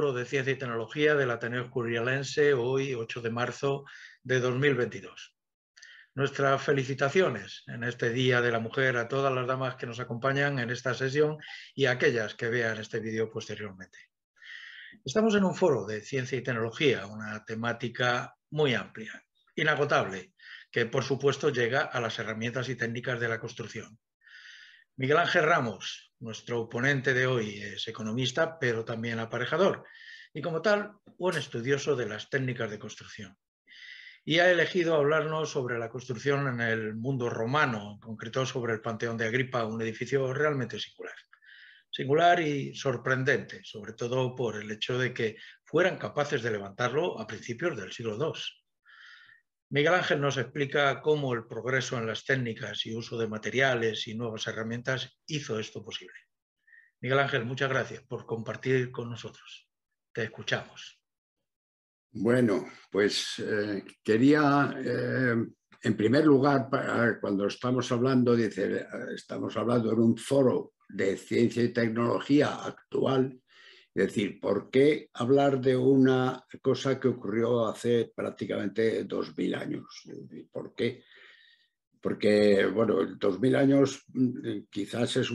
De Ciencia y Tecnología del Ateneo Curialense, hoy 8 de marzo de 2022. Nuestras felicitaciones en este Día de la Mujer a todas las damas que nos acompañan en esta sesión y a aquellas que vean este vídeo posteriormente. Estamos en un foro de ciencia y tecnología, una temática muy amplia, inagotable, que por supuesto llega a las herramientas y técnicas de la construcción. Miguel Ángel Ramos, nuestro ponente de hoy, es economista, pero también aparejador, y como tal, un estudioso de las técnicas de construcción. Y ha elegido hablarnos sobre la construcción en el mundo romano, en concreto sobre el Panteón de Agripa, un edificio realmente singular. Singular y sorprendente, sobre todo por el hecho de que fueran capaces de levantarlo a principios del siglo II. Miguel Ángel nos explica cómo el progreso en las técnicas y uso de materiales y nuevas herramientas hizo esto posible. Miguel Ángel, muchas gracias por compartir con nosotros. Te escuchamos. Bueno, pues eh, quería, eh, en primer lugar, cuando estamos hablando, dice, estamos hablando en un foro de ciencia y tecnología actual, es decir, ¿por qué hablar de una cosa que ocurrió hace prácticamente dos mil años? ¿Por qué? Porque, bueno, dos mil años mm, quizás es,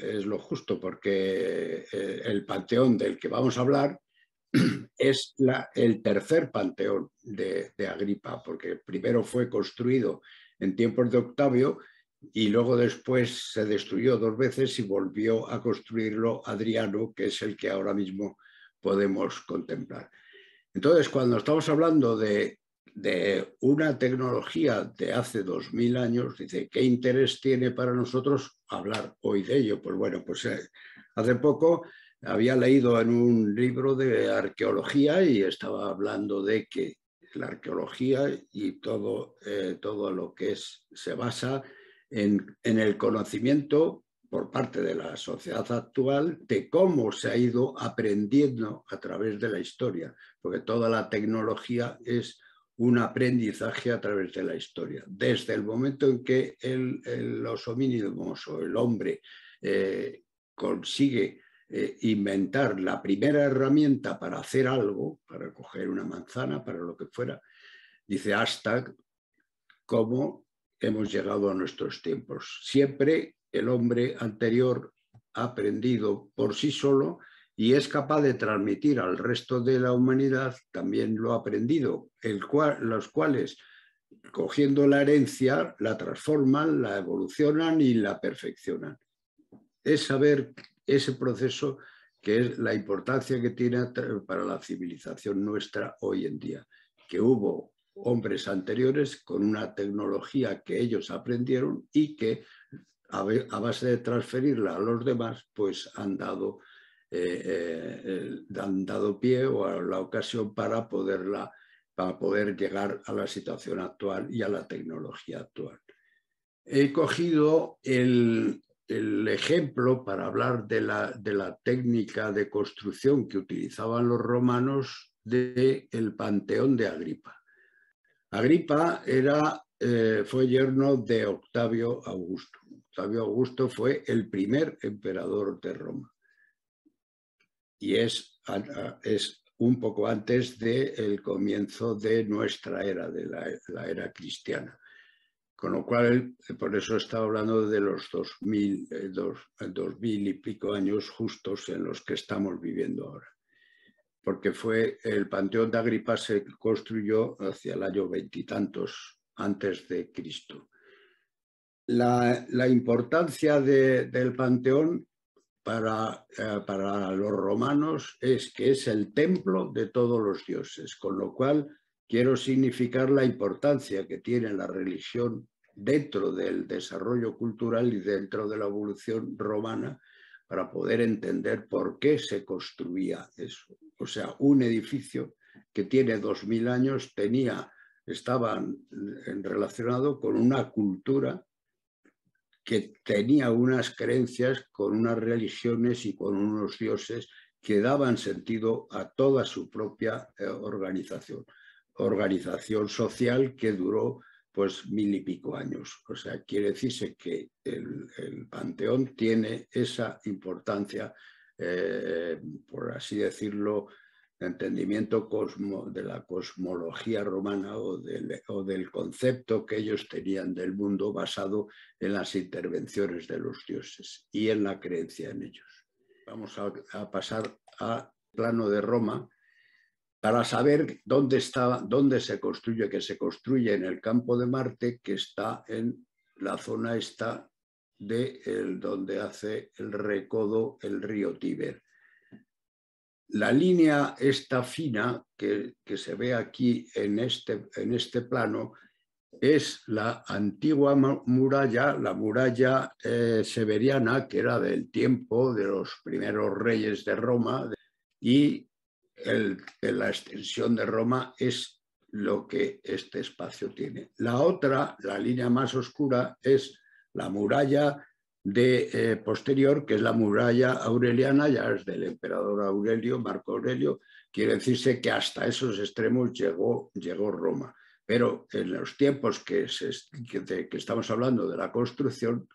es, lo justo, porque eh, el panteón del que vamos a hablar es la, el tercer panteón de, de Agripa, porque primero fue construido en tiempos de Octavio y luego después se destruyó dos veces y volvió a construirlo Adriano, que es el que ahora mismo podemos contemplar. Entonces, cuando estamos hablando de, una tecnología de hace dos mil años, dice, ¿qué interés tiene para nosotros hablar hoy de ello? Pues bueno, pues eh, hace poco había leído en un libro de arqueología y estaba hablando de que la arqueología y todo, eh, todo lo que es, se basa en, el conocimiento por parte de la sociedad actual de cómo se ha ido aprendiendo a través de la historia, porque toda la tecnología es un aprendizaje a través de la historia. Desde el momento en que los homínidos o el hombre eh, consigue eh, inventar la primera herramienta para hacer algo, para coger una manzana, para lo que fuera, dice hasta cómo hemos llegado a nuestros tiempos. Siempre el hombre anterior ha aprendido por sí solo y es capaz de transmitir al resto de la humanidad también lo aprendido, el cual, los cuales, cogiendo la herencia, la transforman, la evolucionan y la perfeccionan. Es saber ese proceso que es la importancia que tiene para la civilización nuestra hoy en día, que hubo hombres anteriores con una tecnología que ellos aprendieron y que a base de transferirla a los demás, pues han dado, eh, eh, han dado pie o la ocasión para, poderla, para poder llegar a la situación actual y a la tecnología actual. He cogido el, ejemplo para hablar de la, de la, técnica de construcción que utilizaban los romanos del el Panteón de Agripa. Agripa era, eh, fue yerno de Octavio Augusto. Octavio Augusto fue el primer emperador de Roma y es, es un poco antes del comienzo de nuestra era, de la, era cristiana. Con lo cual, por eso estaba hablando de los eh, dos mil y pico años justos en los que estamos viviendo ahora porque fue el Panteón de Agripa se construyó hacia el año veintitantos antes de Cristo. La, importancia del Panteón para, eh, para los romanos es que es el templo de todos los dioses, con lo cual quiero significar la importancia que tiene la religión dentro del desarrollo cultural y dentro de la evolución romana para poder entender por qué se construía eso. O sea, un edificio que tiene dos mil años tenía, estaba relacionado con una cultura que tenía unas creencias con unas religiones y con unos dioses que daban sentido a toda su propia eh, organización. Organización social que duró pues mil y pico años. O sea, quiere decirse que el, el panteón tiene esa importancia eh, por así decirlo, entendimiento de la cosmología romana o del, concepto que ellos tenían del mundo basado en las intervenciones de los dioses y en la creencia en ellos. Vamos a, pasar al plano de Roma para saber dónde, está, dónde se construye, que se construye en el campo de Marte, que está en la zona esta de donde hace el recodo el río Tíber. La línea esta fina que, se ve aquí en este, en este plano es la antigua muralla, la muralla eh, severiana, que era del tiempo de los primeros reyes de Roma, y la extensión de Roma es lo que este espacio tiene. La otra, la línea más oscura, es la muralla de eh, posterior, que es la muralla aureliana, ya es del emperador Aurelio, Marco Aurelio, quiere decirse que hasta esos extremos llegó, llegó Roma. Pero en los tiempos que, que, estamos hablando de la construcción,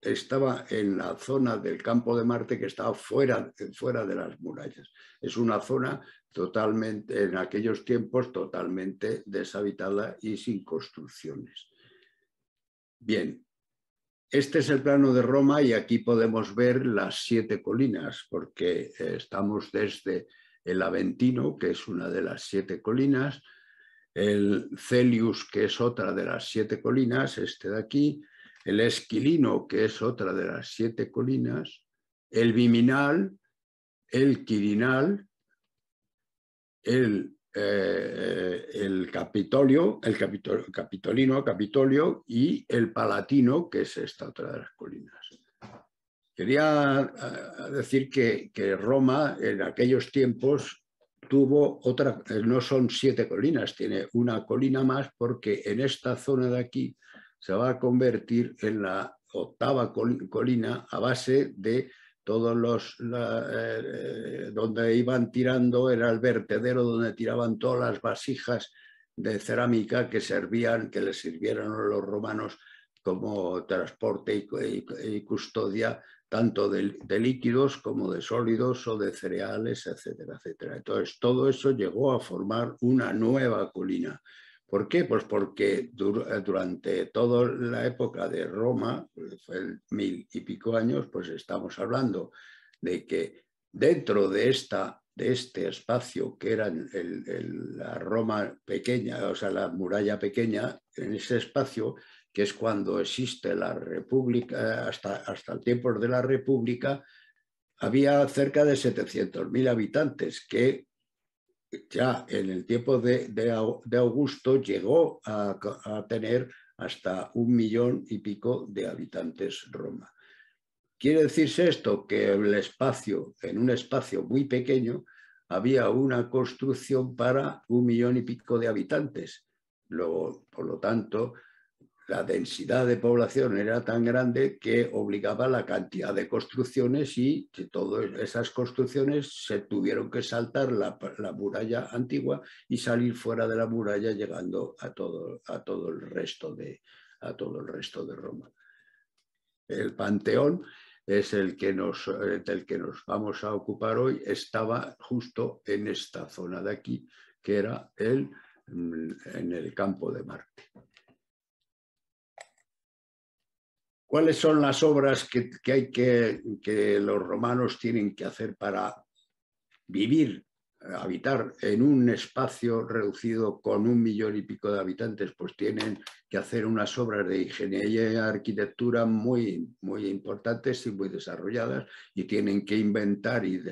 estaba en la zona del campo de Marte que estaba fuera, fuera de las murallas. Es una zona totalmente, en aquellos tiempos, totalmente deshabitada y sin construcciones. Bien, este es el plano de Roma y aquí podemos ver las siete colinas, porque eh, estamos desde el Aventino, que es una de las siete colinas, el Celius, que es otra de las siete colinas, este de aquí, el Esquilino, que es otra de las siete colinas, el Viminal, el Quirinal, el eh, el Capitolio, el Capitolino, Capitolio y el Palatino, que es esta otra de las colinas. Quería eh, decir que, Roma en aquellos tiempos tuvo otra, no son siete colinas, tiene una colina más porque en esta zona de aquí se va a convertir en la octava colina a base de todos los, eh, donde iban tirando era el vertedero donde tiraban todas las vasijas de cerámica que servían, que les sirvieron los romanos como transporte y, custodia tanto de, de, líquidos como de sólidos o de cereales, etcétera, etcétera. Entonces, todo eso llegó a formar una nueva colina. ¿Por qué? Pues porque durante toda la época de Roma, fue mil y pico años, pues estamos hablando de que dentro de, esta, de este espacio que era la Roma pequeña, o sea, la muralla pequeña, en ese espacio, que es cuando existe la República, hasta, hasta el tiempo de la República, había cerca de 700.000 habitantes que ya en el tiempo de, Augusto llegó a, tener hasta un millón y pico de habitantes Roma. Quiere decirse esto que el espacio, en un espacio muy pequeño, había una construcción para un millón y pico de habitantes. Luego, por lo tanto, la densidad de población era tan grande que obligaba la cantidad de construcciones y que todas esas construcciones se tuvieron que saltar la, muralla antigua y salir fuera de la muralla llegando a todo, el, resto de, Roma. El Panteón es el que, nos, que nos vamos a ocupar hoy, estaba justo en esta zona de aquí, que era el, en el campo de Marte. ¿Cuáles son las obras que, hay que, que los romanos tienen que hacer para vivir, habitar en un espacio reducido con un millón y pico de habitantes? Pues tienen que hacer unas obras de ingeniería y arquitectura muy, muy importantes y muy desarrolladas y tienen que inventar y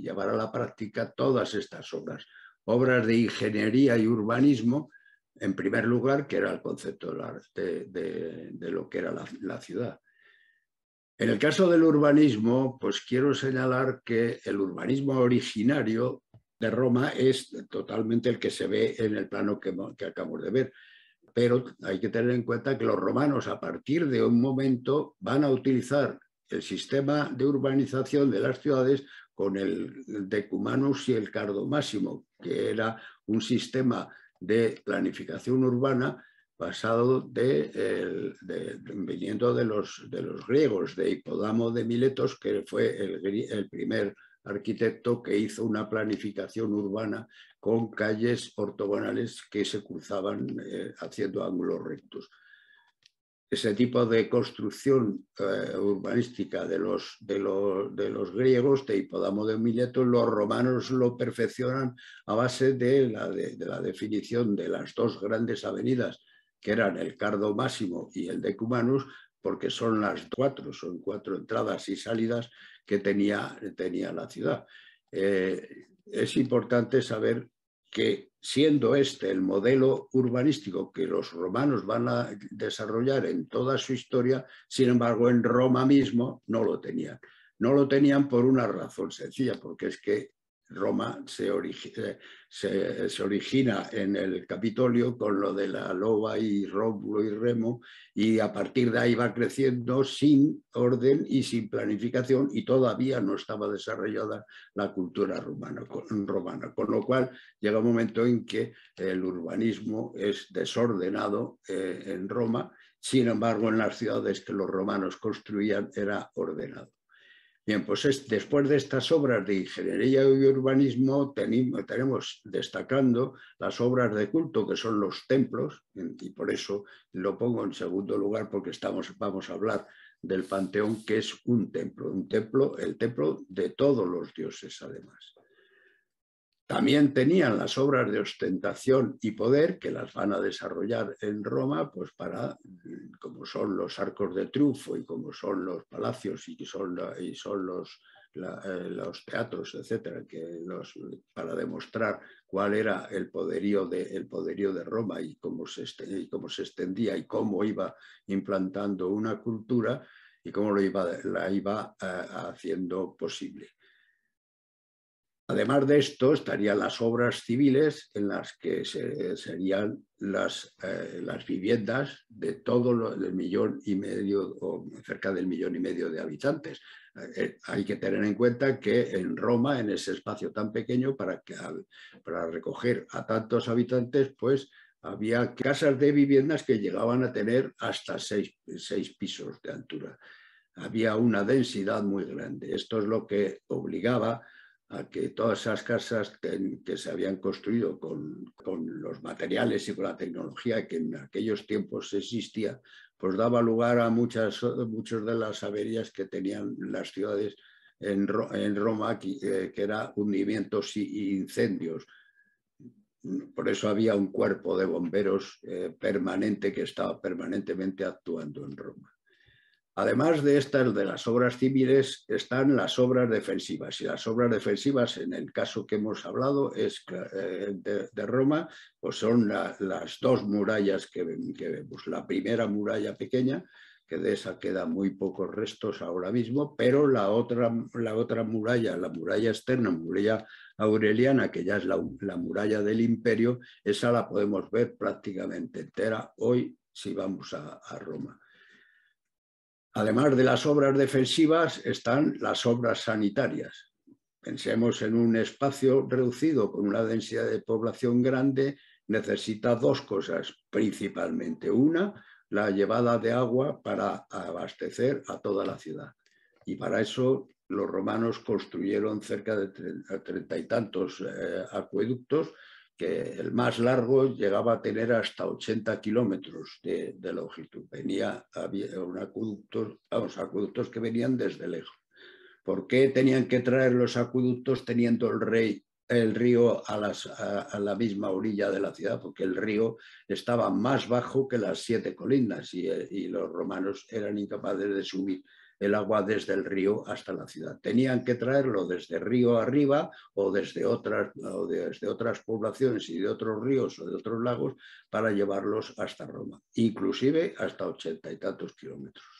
llevar a la práctica todas estas obras. Obras de ingeniería y urbanismo en primer lugar, que era el concepto de, lo que era la, ciudad. En el caso del urbanismo, pues quiero señalar que el urbanismo originario de Roma es totalmente el que se ve en el plano que, que acabamos de ver. Pero hay que tener en cuenta que los romanos a partir de un momento van a utilizar el sistema de urbanización de las ciudades con el decumanus y el cardo máximo, que era un sistema de planificación urbana basado de, viniendo de los, de los griegos, de Hipodamo de Miletos, que fue el, primer arquitecto que hizo una planificación urbana con calles ortogonales que se cruzaban eh, haciendo ángulos rectos ese tipo de construcción eh, urbanística de los, de, de los, griegos, de Hipodamo de Mileto, los romanos lo perfeccionan a base de la, de, la, definición de las dos grandes avenidas, que eran el Cardo Máximo y el Decumanus, porque son las cuatro, son cuatro entradas y salidas que tenía, tenía la ciudad. Eh, es importante saber que siendo este el modelo urbanístico que los romanos van a desarrollar en toda su historia, sin embargo en Roma mismo no lo tenían. No lo tenían por una razón sencilla, porque es que Roma se, origina, se, origina en el Capitolio con lo de la loba y Rómulo y Remo y a partir de ahí va creciendo sin orden y sin planificación y todavía no estaba desarrollada la cultura romana, romana con lo cual llega un momento en que el urbanismo es desordenado eh, en Roma, sin embargo en las ciudades que los romanos construían era ordenado. Bien, pues después de estas obras de ingeniería y urbanismo tenemos, destacando las obras de culto, que son los templos, y por eso lo pongo en segundo lugar, porque estamos, vamos a hablar del Panteón, que es un templo, un templo, el templo de todos los dioses además. También tenían las obras de ostentación y poder, que las van a desarrollar en Roma, pues para, como son los arcos de triunfo y como son los palacios y son, y son los, eh, los teatros, etcétera, que los, para demostrar cuál era el poderío de, el poderío de Roma y cómo, se, y cómo se extendía y cómo iba implantando una cultura y cómo lo iba, la iba eh, haciendo posible. Además de esto, estarían las obras civiles en las que serían las, eh, las, viviendas de todo el millón y medio o cerca del millón y medio de habitantes. Eh, hay que tener en cuenta que en Roma, en ese espacio tan pequeño, para, para recoger a tantos habitantes, pues había casas de viviendas que llegaban a tener hasta seis, seis pisos de altura. Había una densidad muy grande. Esto es lo que obligaba a que todas esas casas que se habían construido con, los materiales y con la tecnología que en aquellos tiempos existía, pues daba lugar a muchas, de las averías que tenían las ciudades en, Roma, eh, que, eran hundimientos y, incendios. Por eso había un cuerpo de bomberos eh, permanente que estaba permanentemente actuando en Roma. Además de estas, de las obras civiles, están las obras defensivas. Y las obras defensivas, en el caso que hemos hablado, es eh, de, Roma, pues son las dos murallas que, vemos. La primera muralla pequeña, que de esa quedan muy pocos restos ahora mismo, pero la otra, la otra muralla, la muralla externa, muralla aureliana, que ya es la, muralla del imperio, esa la podemos ver prácticamente entera hoy si vamos a Roma. Además de las obras defensivas están las obras sanitarias. Pensemos en un espacio reducido con una densidad de población grande, necesita dos cosas principalmente. Una, la llevada de agua para abastecer a toda la ciudad. Y para eso los romanos construyeron cerca de treinta y tantos eh, acueductos que el más largo llegaba a tener hasta 80 kilómetros de, longitud. Venía, había un acueductos, vamos, acueductos que venían desde lejos. ¿Por qué tenían que traer los acueductos teniendo el, rey, el río a, la misma orilla de la ciudad? Porque el río estaba más bajo que las siete colinas y, y los romanos eran incapaces de subir el agua desde el río hasta la ciudad. Tenían que traerlo desde río arriba o desde otras, desde otras poblaciones y de otros ríos o de otros lagos para llevarlos hasta Roma, inclusive hasta ochenta y tantos kilómetros.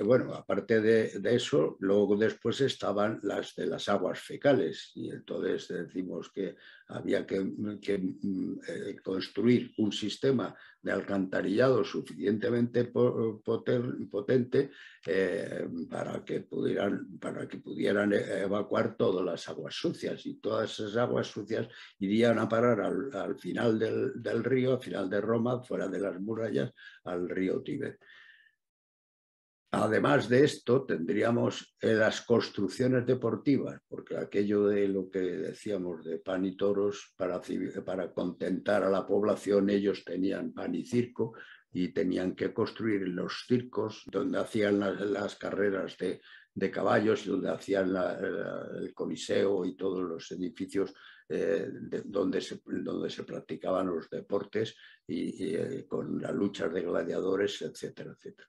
Bueno, aparte de, eso, luego después estaban las de las aguas fecales y entonces decimos que había que, eh, construir un sistema de alcantarillado suficientemente potente eh, para, que pudieran, para que pudieran evacuar todas las aguas sucias y todas esas aguas sucias irían a parar al, final del, del río, al final de Roma, fuera de las murallas, al río Tíbet. Además de esto, tendríamos eh, las construcciones deportivas, porque aquello de lo que decíamos de pan y toros, para, contentar a la población, ellos tenían pan y circo y tenían que construir los circos donde hacían las, carreras de, caballos y donde hacían el coliseo y todos los edificios eh, donde, se, donde se practicaban los deportes y, eh, con las luchas de gladiadores, etcétera, etcétera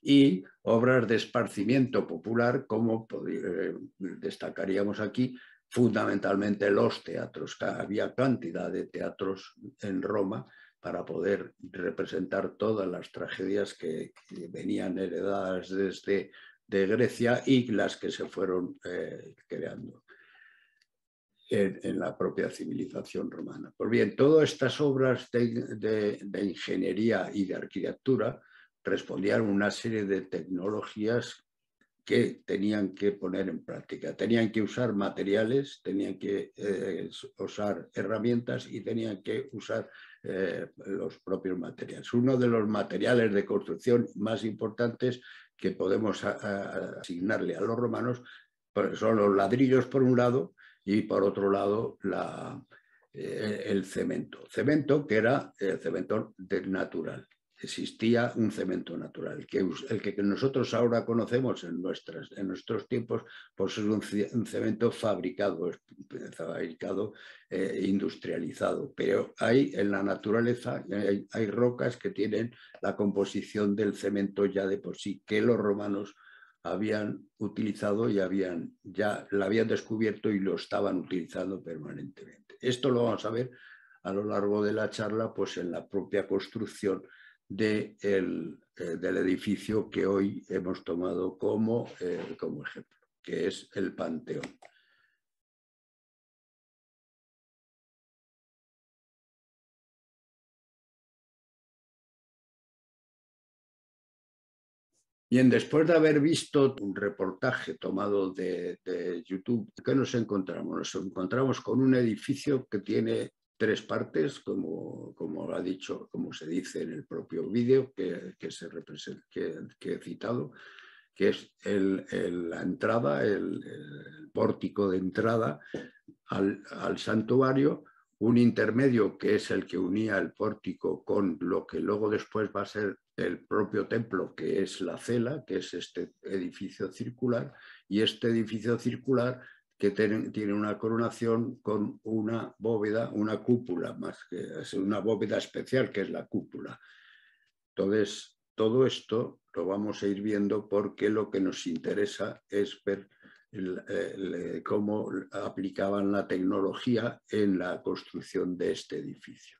y obras de esparcimiento popular, como eh, destacaríamos aquí, fundamentalmente los teatros. Había cantidad de teatros en Roma para poder representar todas las tragedias que, venían heredadas desde de Grecia y las que se fueron eh, creando en, la propia civilización romana. Pues bien, todas estas obras de ingeniería y de arquitectura respondían una serie de tecnologías que tenían que poner en práctica. Tenían que usar materiales, tenían que eh, usar herramientas y tenían que usar eh, los propios materiales. Uno de los materiales de construcción más importantes que podemos asignarle a los romanos pues, son los ladrillos por un lado y por otro lado eh, el cemento. Cemento que era el cemento natural existía un cemento natural, que el que nosotros ahora conocemos en, nuestras, en nuestros tiempos, pues es un, cemento fabricado, fabricado eh, industrializado. Pero hay en la naturaleza, hay, rocas que tienen la composición del cemento ya de por sí, que los romanos habían utilizado y habían, ya la habían descubierto y lo estaban utilizando permanentemente. Esto lo vamos a ver a lo largo de la charla, pues en la propia construcción de el, eh, del edificio que hoy hemos tomado como, eh, como ejemplo, que es el Panteón. Bien, después de haber visto un reportaje tomado de, de, YouTube, ¿qué nos encontramos? Nos encontramos con un edificio que tiene tres partes, como, como ha dicho, como se dice en el propio vídeo que, que, he citado, que es el, la entrada, el, pórtico de entrada al, santuario, un intermedio que es el que unía el pórtico con lo que luego después va a ser el propio templo, que es la cela, que es este edificio circular, y este edificio circular que tiene una coronación con una bóveda, una cúpula, más que es una bóveda especial que es la cúpula. Entonces, todo esto lo vamos a ir viendo porque lo que nos interesa es ver cómo aplicaban la tecnología en la construcción de este edificio.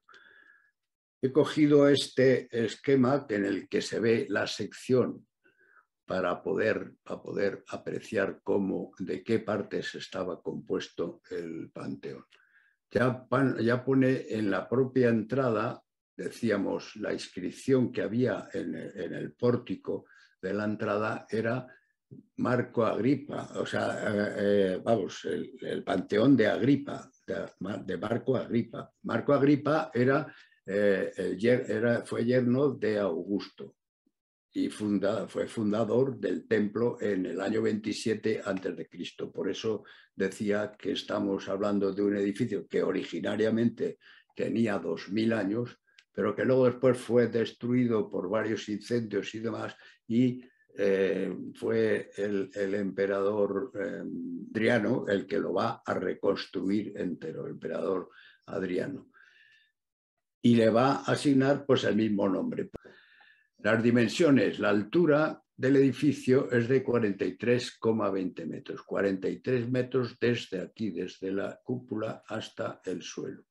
He cogido este esquema en el que se ve la sección para poder, para poder apreciar cómo, de qué partes estaba compuesto el panteón. Ya, ya pone en la propia entrada, decíamos, la inscripción que había en, el pórtico de la entrada era Marco Agripa, o sea, eh, eh, vamos, el, panteón de Agripa, de, Marco Agripa. Marco Agripa era, eh, era, fue yerno de Augusto y fue fundador del templo en el año 27 a.C. Por eso decía que estamos hablando de un edificio que originariamente tenía 2.000 años, pero que luego después fue destruido por varios incendios y demás, y eh, fue el, emperador eh, Adriano el que lo va a reconstruir entero, el emperador Adriano. Y le va a asignar pues el mismo nombre. Las dimensiones, la altura del edificio es de 43,20 metros, 43 metros desde aquí, desde la cúpula hasta el suelo.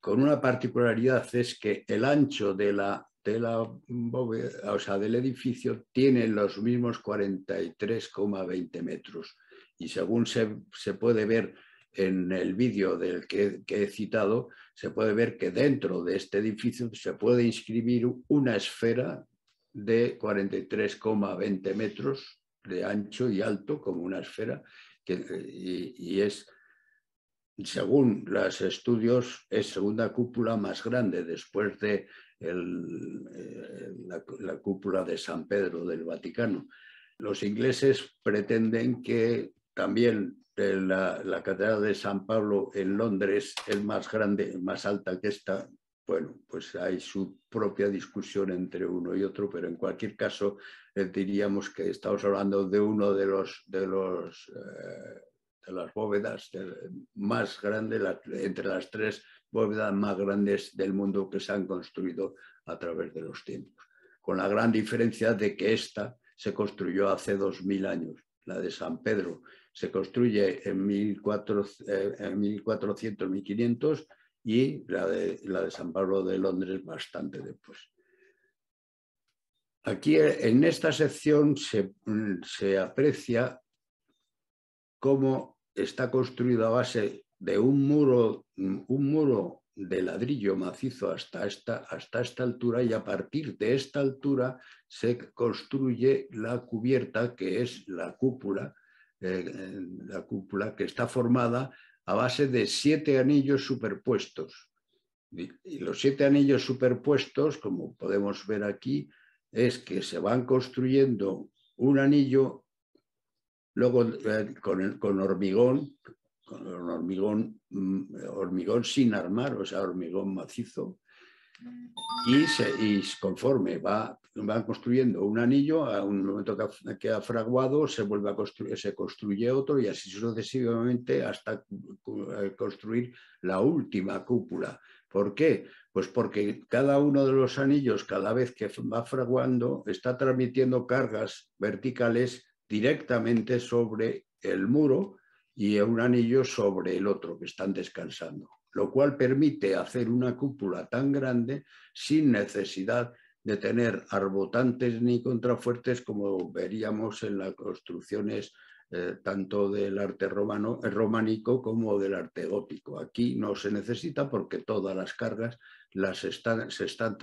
Con una particularidad es que el ancho de la, de la o sea, del edificio tienen los mismos 43,20 metros. Y según se, se, puede ver en el vídeo del que, he citado, se puede ver que dentro de este edificio se puede inscribir una esfera de 43,20 metros de ancho y alto, como una esfera, que, y, y es según los estudios, es segunda cúpula más grande después de eh, la, cúpula de San Pedro del Vaticano. Los ingleses pretenden que también eh, la, Catedral de San Pablo en Londres es más grande, más alta que esta. Bueno, pues hay su propia discusión entre uno y otro, pero en cualquier caso eh, diríamos que estamos hablando de uno de los, de los de las bóvedas más grandes, entre las tres bóvedas más grandes del mundo que se han construido a través de los tiempos, con la gran diferencia de que esta se construyó hace 2000 años, la de San Pedro se construye en, 1400, en 1400, 1500 y la de, la de San Pablo de Londres bastante después. Aquí en esta sección se, se aprecia cómo está construido a base de un muro, un muro de ladrillo macizo hasta esta, hasta esta altura y a partir de esta altura se construye la cubierta que es la cúpula, eh, la cúpula que está formada a base de siete anillos superpuestos. Y los siete anillos superpuestos, como podemos ver aquí, es que se van construyendo un anillo Luego eh, con, hormigón, con hormigón, mm, hormigón sin armar, o sea, hormigón macizo. Y, se, conforme va, van construyendo un anillo, a un momento que queda fraguado, se vuelve a construir, se construye otro y así sucesivamente hasta eh, construir la última cúpula. ¿Por qué? Pues porque cada uno de los anillos, cada vez que va fraguando, está transmitiendo cargas verticales directamente sobre el muro y un anillo sobre el otro que están descansando, lo cual permite hacer una cúpula tan grande sin necesidad de tener arbotantes ni contrafuertes como veríamos en las construcciones eh, tanto del arte romano, románico como del arte gótico. Aquí no se necesita porque todas las cargas las se están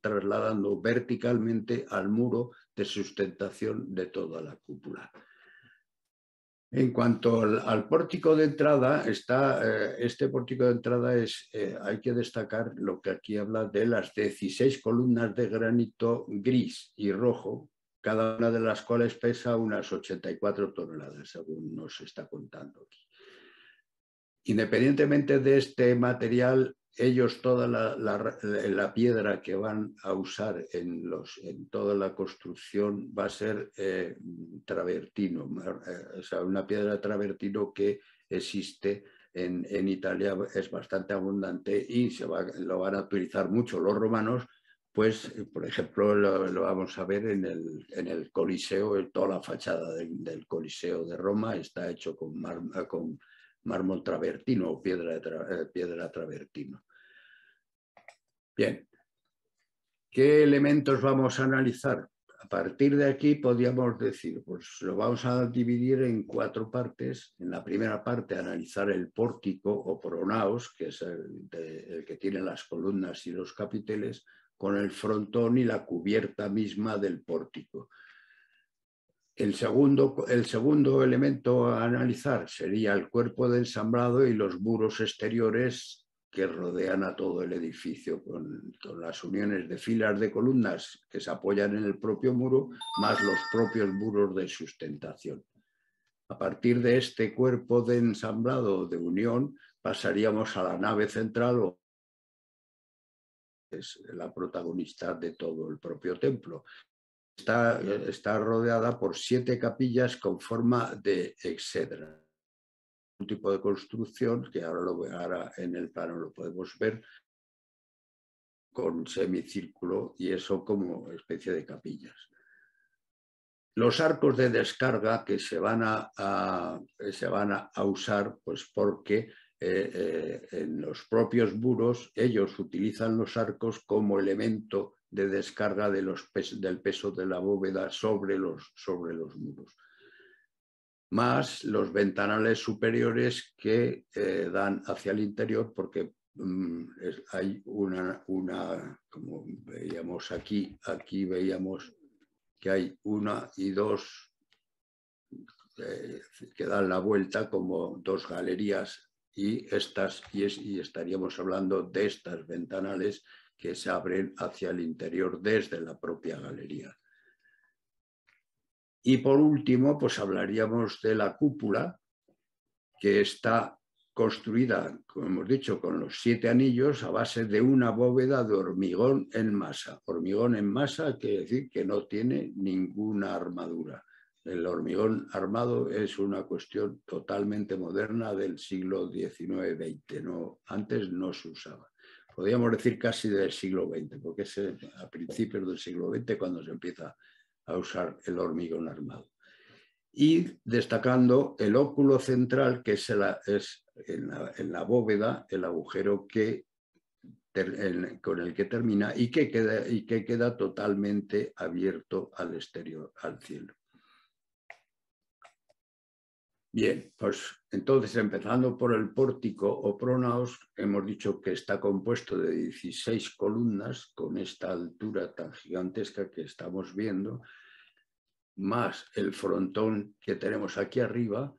trasladando verticalmente al muro de sustentación de toda la cúpula. En cuanto al, pórtico de entrada, está, eh, este pórtico de entrada es, eh, hay que destacar lo que aquí habla de las 16 columnas de granito gris y rojo, cada una de las cuales pesa unas 84 toneladas, según nos está contando aquí. Independientemente de este material, ellos toda la, piedra que van a usar en, los, en toda la construcción va a ser eh, travertino, eh, o sea, una piedra travertino que existe en, en, Italia, es bastante abundante y se va, lo van a utilizar mucho los romanos, pues, por ejemplo, lo, vamos a ver en el, en el Coliseo, toda la fachada del, Coliseo de Roma está hecho con, con mármol travertino o piedra, eh, piedra travertino. Bien, ¿qué elementos vamos a analizar? A partir de aquí podríamos decir, pues lo vamos a dividir en cuatro partes. En la primera parte analizar el pórtico o pronaos, que es el, el que tiene las columnas y los capiteles, con el frontón y la cubierta misma del pórtico. El segundo, el segundo elemento a analizar sería el cuerpo de ensamblado y los muros exteriores que rodean a todo el edificio, con, las uniones de filas de columnas que se apoyan en el propio muro, más los propios muros de sustentación. A partir de este cuerpo de ensamblado de unión, pasaríamos a la nave central o es la protagonista de todo el propio templo, Está, rodeada por siete capillas con forma de excedra. Un tipo de construcción que ahora, lo, ahora en el plano lo podemos ver con semicírculo y eso como especie de capillas. Los arcos de descarga que se van a, se van a, usar pues porque eh, eh, en los propios muros ellos utilizan los arcos como elemento de descarga de los del peso de la bóveda sobre los, sobre los muros. Más los ventanales superiores que eh, dan hacia el interior porque mm, hay una, una, como veíamos aquí, aquí veíamos que hay una y dos eh, que dan la vuelta como dos galerías y estas y, estaríamos hablando de estas ventanales que se abren hacia el interior desde la propia galería. Y por último, pues hablaríamos de la cúpula, que está construida, como hemos dicho, con los siete anillos a base de una bóveda de hormigón en masa. Hormigón en masa quiere decir que no tiene ninguna armadura. El hormigón armado es una cuestión totalmente moderna del siglo XIX-XX. No, antes no se usaba. Podríamos decir casi del siglo XX, porque es a principios del siglo XX cuando se empieza a usar el hormigón armado. Y destacando el óculo central, que es, es en, la, bóveda el agujero que, con el que termina y que, queda, y que queda totalmente abierto al exterior, al cielo. Bien, pues entonces empezando por el pórtico o pronaos, hemos dicho que está compuesto de 16 columnas con esta altura tan gigantesca que estamos viendo, más el frontón que tenemos aquí arriba,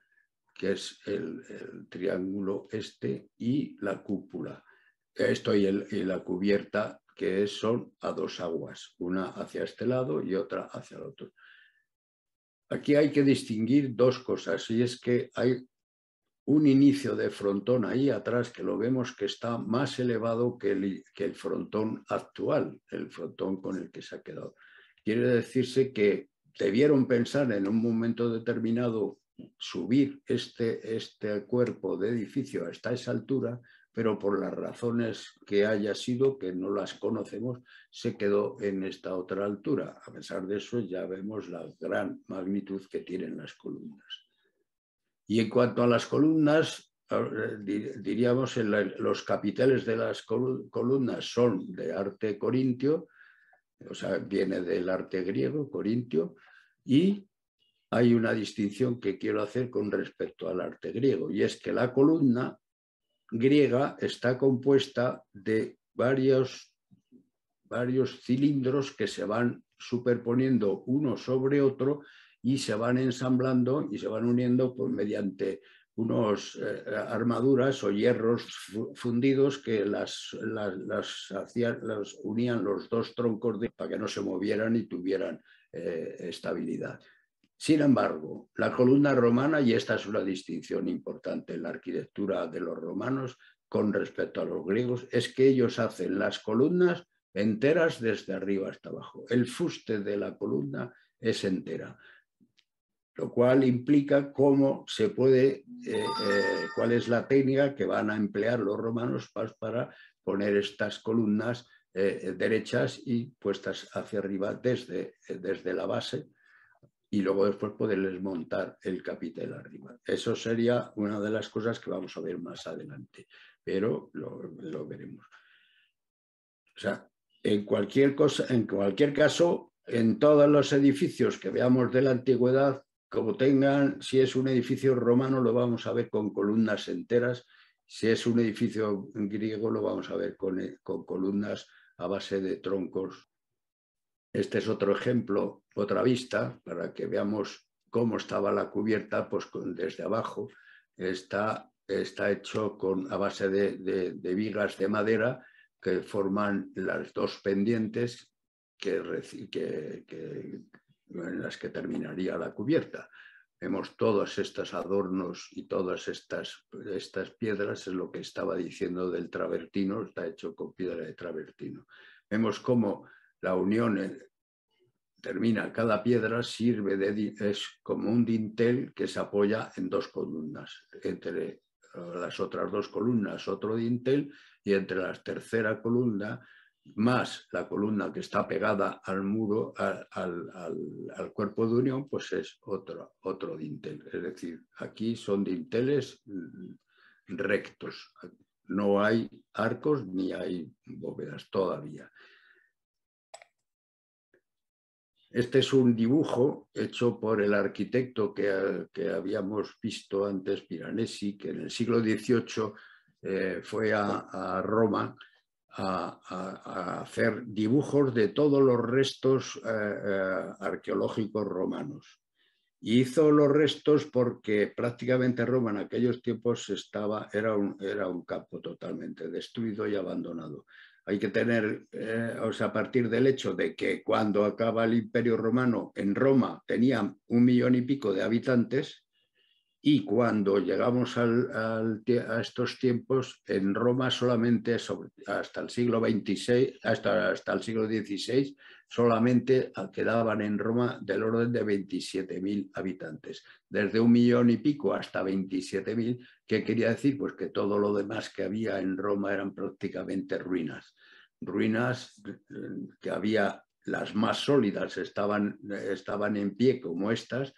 que es el, triángulo este, y la cúpula. Esto y, y la cubierta que son a dos aguas, una hacia este lado y otra hacia el otro. Aquí hay que distinguir dos cosas y es que hay un inicio de frontón ahí atrás que lo vemos que está más elevado que el, que el frontón actual, el frontón con el que se ha quedado. Quiere decirse que debieron pensar en un momento determinado subir este, este cuerpo de edificio hasta esa altura pero por las razones que haya sido, que no las conocemos, se quedó en esta otra altura. A pesar de eso, ya vemos la gran magnitud que tienen las columnas. Y en cuanto a las columnas, diríamos, los capiteles de las columnas son de arte corintio, o sea, viene del arte griego, corintio, y hay una distinción que quiero hacer con respecto al arte griego, y es que la columna griega está compuesta de varios, varios cilindros que se van superponiendo uno sobre otro y se van ensamblando y se van uniendo mediante unos eh, armaduras o hierros fundidos que las, las, unían los dos troncos para que no se movieran y tuvieran eh, estabilidad. Sin embargo, la columna romana, y esta es una distinción importante en la arquitectura de los romanos con respecto a los griegos, es que ellos hacen las columnas enteras desde arriba hasta abajo. El fuste de la columna es entera, lo cual implica cómo se puede, eh, eh, cuál es la técnica que van a emplear los romanos para poner estas columnas eh, derechas y puestas hacia arriba desde, desde la base y luego después poderles montar el capitel arriba. Eso sería una de las cosas que vamos a ver más adelante, pero lo, veremos. O sea, en cualquier, cosa, en cualquier caso, en todos los edificios que veamos de la antigüedad, como tengan, si es un edificio romano, lo vamos a ver con columnas enteras, si es un edificio griego, lo vamos a ver con, con columnas a base de troncos este es otro ejemplo, otra vista, para que veamos cómo estaba la cubierta, pues desde abajo está, está hecho con, a base de, vigas de madera que forman las dos pendientes que, en las que terminaría la cubierta. Vemos todos estos adornos y todas estas, estas piedras, es lo que estaba diciendo del travertino, está hecho con piedra de travertino. Vemos cómo la unión termina cada piedra sirve de, es como un dintel que se apoya en dos columnas. Entre las otras dos columnas otro dintel y entre la tercera columna más la columna que está pegada al muro, al, cuerpo de unión, pues es otro, otro dintel. Es decir, aquí son dinteles mm, rectos. No hay arcos ni hay bóvedas todavía. Este es un dibujo hecho por el arquitecto que, habíamos visto antes, Piranesi, que en el siglo XVIII eh, fue a, Roma a, hacer dibujos de todos los restos eh, eh, arqueológicos romanos. Y hizo los restos porque prácticamente Roma en aquellos tiempos estaba, era, un, era un campo totalmente destruido y abandonado hay que tener, eh, o sea, a partir del hecho de que cuando acaba el Imperio Romano en Roma tenían un millón y pico de habitantes y cuando llegamos a estos tiempos en Roma solamente hasta el siglo hasta, hasta el siglo XVI, solamente quedaban en Roma del orden de 27.000 habitantes. Desde un millón y pico hasta 27.000, ¿qué quería decir? Pues que todo lo demás que había en Roma eran prácticamente ruinas. Ruinas eh, que había, las más sólidas estaban, estaban en pie como estas,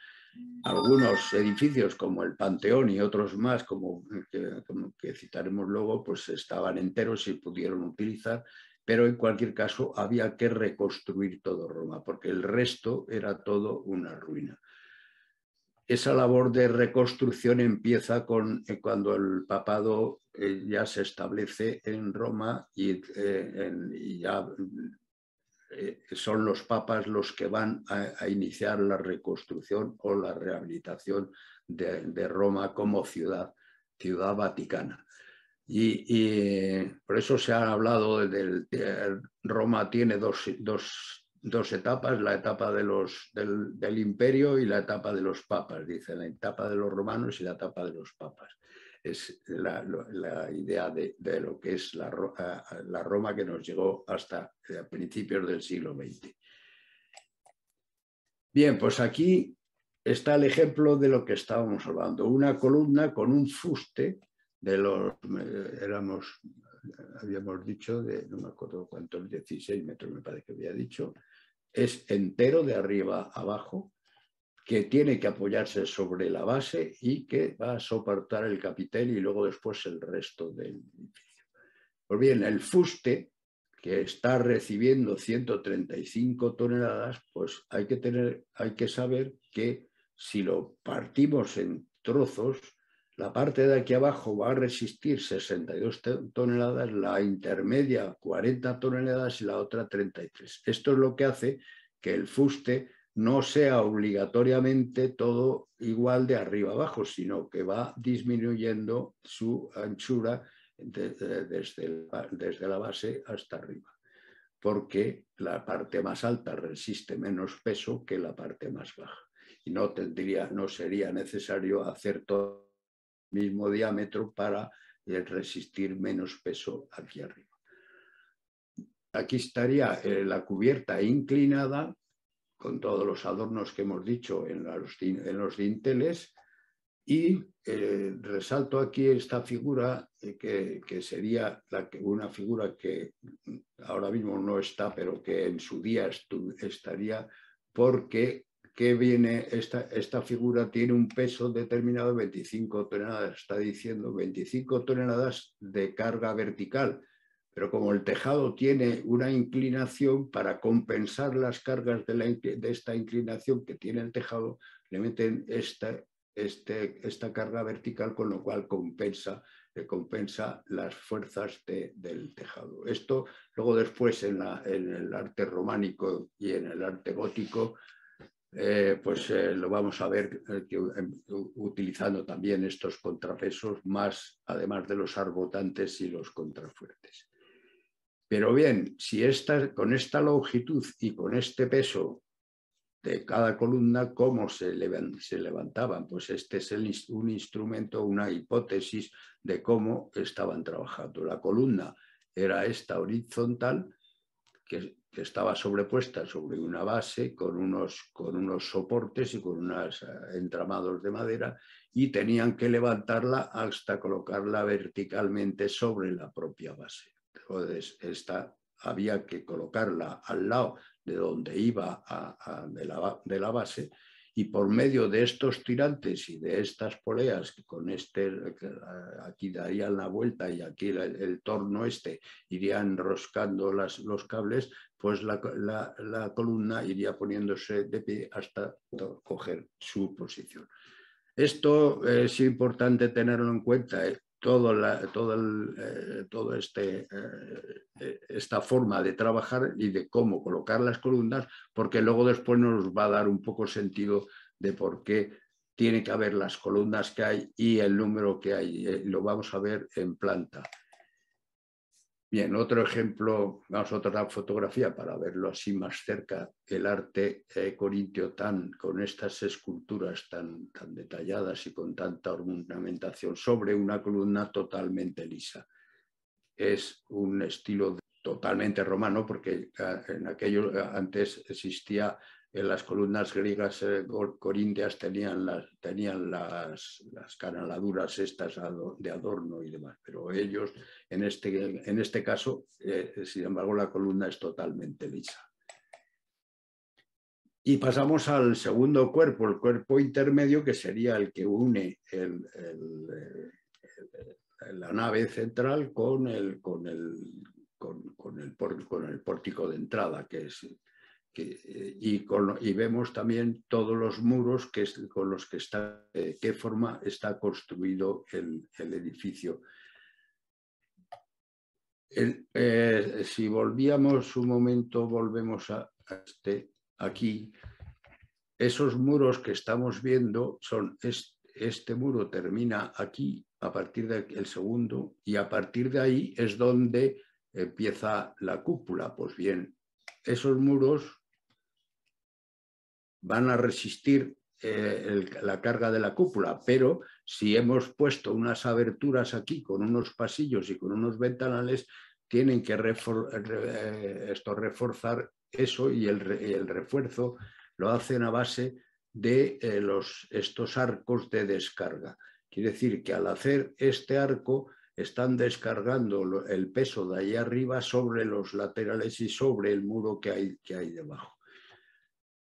algunos edificios como el Panteón y otros más, como que, que, citaremos luego, pues estaban enteros y pudieron utilizar, pero en cualquier caso había que reconstruir todo Roma, porque el resto era todo una ruina. Esa labor de reconstrucción empieza con, eh, cuando el papado eh, ya se establece en Roma y, eh, ya son los papas los que van a, iniciar la reconstrucción o la rehabilitación de, Roma como ciudad, ciudad vaticana. Y, por eso se ha hablado de, Roma tiene dos, etapas, la etapa de los, del, imperio y la etapa de los papas, dice, la etapa de los romanos y la etapa de los papas. Es la, idea de, lo que es la, Roma que nos llegó hasta principios del siglo XX. Bien, pues aquí está el ejemplo de lo que estábamos hablando, una columna con un fuste de los, éramos, habíamos dicho, de, no me acuerdo cuántos, 16 metros me parece que había dicho, es entero de arriba abajo, que tiene que apoyarse sobre la base y que va a soportar el capitel y luego después el resto del edificio. Pues bien, el fuste, que está recibiendo 135 toneladas, pues hay que, tener, hay que saber que si lo partimos en trozos, la parte de aquí abajo va a resistir 62 toneladas, la intermedia 40 toneladas y la otra 33. Esto es lo que hace que el fuste no sea obligatoriamente todo igual de arriba abajo, sino que va disminuyendo su anchura desde, desde la base hasta arriba, porque la parte más alta resiste menos peso que la parte más baja. Y no, tendría, no sería necesario hacer todo mismo diámetro para eh, resistir menos peso aquí arriba. Aquí estaría eh, la cubierta inclinada con todos los adornos que hemos dicho en los, dinteles. Y eh, resalto aquí esta figura que, sería la, una figura que ahora mismo no está, pero que en su día estaría porque que viene, esta, esta figura tiene un peso determinado de 25 toneladas, está diciendo 25 toneladas de carga vertical, pero como el tejado tiene una inclinación, para compensar las cargas de, esta inclinación que tiene el tejado, le meten esta, este, esta carga vertical, con lo cual compensa, compensa las fuerzas del tejado. Esto luego después en el arte románico y en el arte gótico eh, pues eh, lo vamos a ver eh, em, utilizando también estos contrapesos más, además de los arbotantes y los contrafuertes. Pero bien, si esta, con esta longitud y con este peso de cada columna, ¿cómo se, levantaban? Pues este es un instrumento, una hipótesis de cómo estaban trabajando. La columna era esta horizontal, que que estaba sobrepuesta sobre una base con unos, con unos soportes y con unos eh, entramados de madera y tenían que levantarla hasta colocarla verticalmente sobre la propia base. Entonces, esta había que colocarla al lado de donde iba de, la, de la base y por medio de estos tirantes y de estas poleas que con este aquí darían la vuelta y aquí el, torno este iría enroscando las, los cables, pues la, la, columna iría poniéndose de pie hasta coger su posición. Esto es importante tenerlo en cuenta. Todo, la, todo, eh, todo este, eh, esta forma de trabajar y de cómo colocar las columnas, porque luego después nos va a dar un poco sentido de por qué tiene que haber las columnas que hay y el número que hay. Eh, lo vamos a ver en planta. Bien, otro ejemplo, vamos a otra fotografía para verlo así más cerca, el arte eh, corintio tan, con estas esculturas tan, tan detalladas y con tanta ornamentación sobre una columna totalmente lisa. Es un estilo totalmente romano porque ah, en aquello antes existía en las columnas griegas eh, corintias tenían las, tenían las, las canaladuras estas de adorno y demás, pero ellos en este, en este caso, eh, sin embargo, la columna es totalmente lisa. Y pasamos al segundo cuerpo, el cuerpo intermedio, que sería el que une el, la nave central con el, con el, con, el, con el pórtico de entrada, que es eh, y, vemos también todos los muros que con los que está, eh, qué forma está construido el, edificio. Eh, si volvíamos un momento, volvemos a, este, aquí, esos muros que estamos viendo son, este, muro termina aquí a partir del segundo y a partir de ahí es donde empieza la cúpula. Pues bien, esos muros van a resistir eh, la carga de la cúpula, pero si hemos puesto unas aberturas aquí con unos pasillos y con unos ventanales, tienen que eh, esto, reforzar eso y el, refuerzo lo hacen a base de eh, los, estos arcos de descarga. Quiere decir que al hacer este arco están descargando el peso de ahí arriba sobre los laterales y sobre el muro que hay, que hay debajo.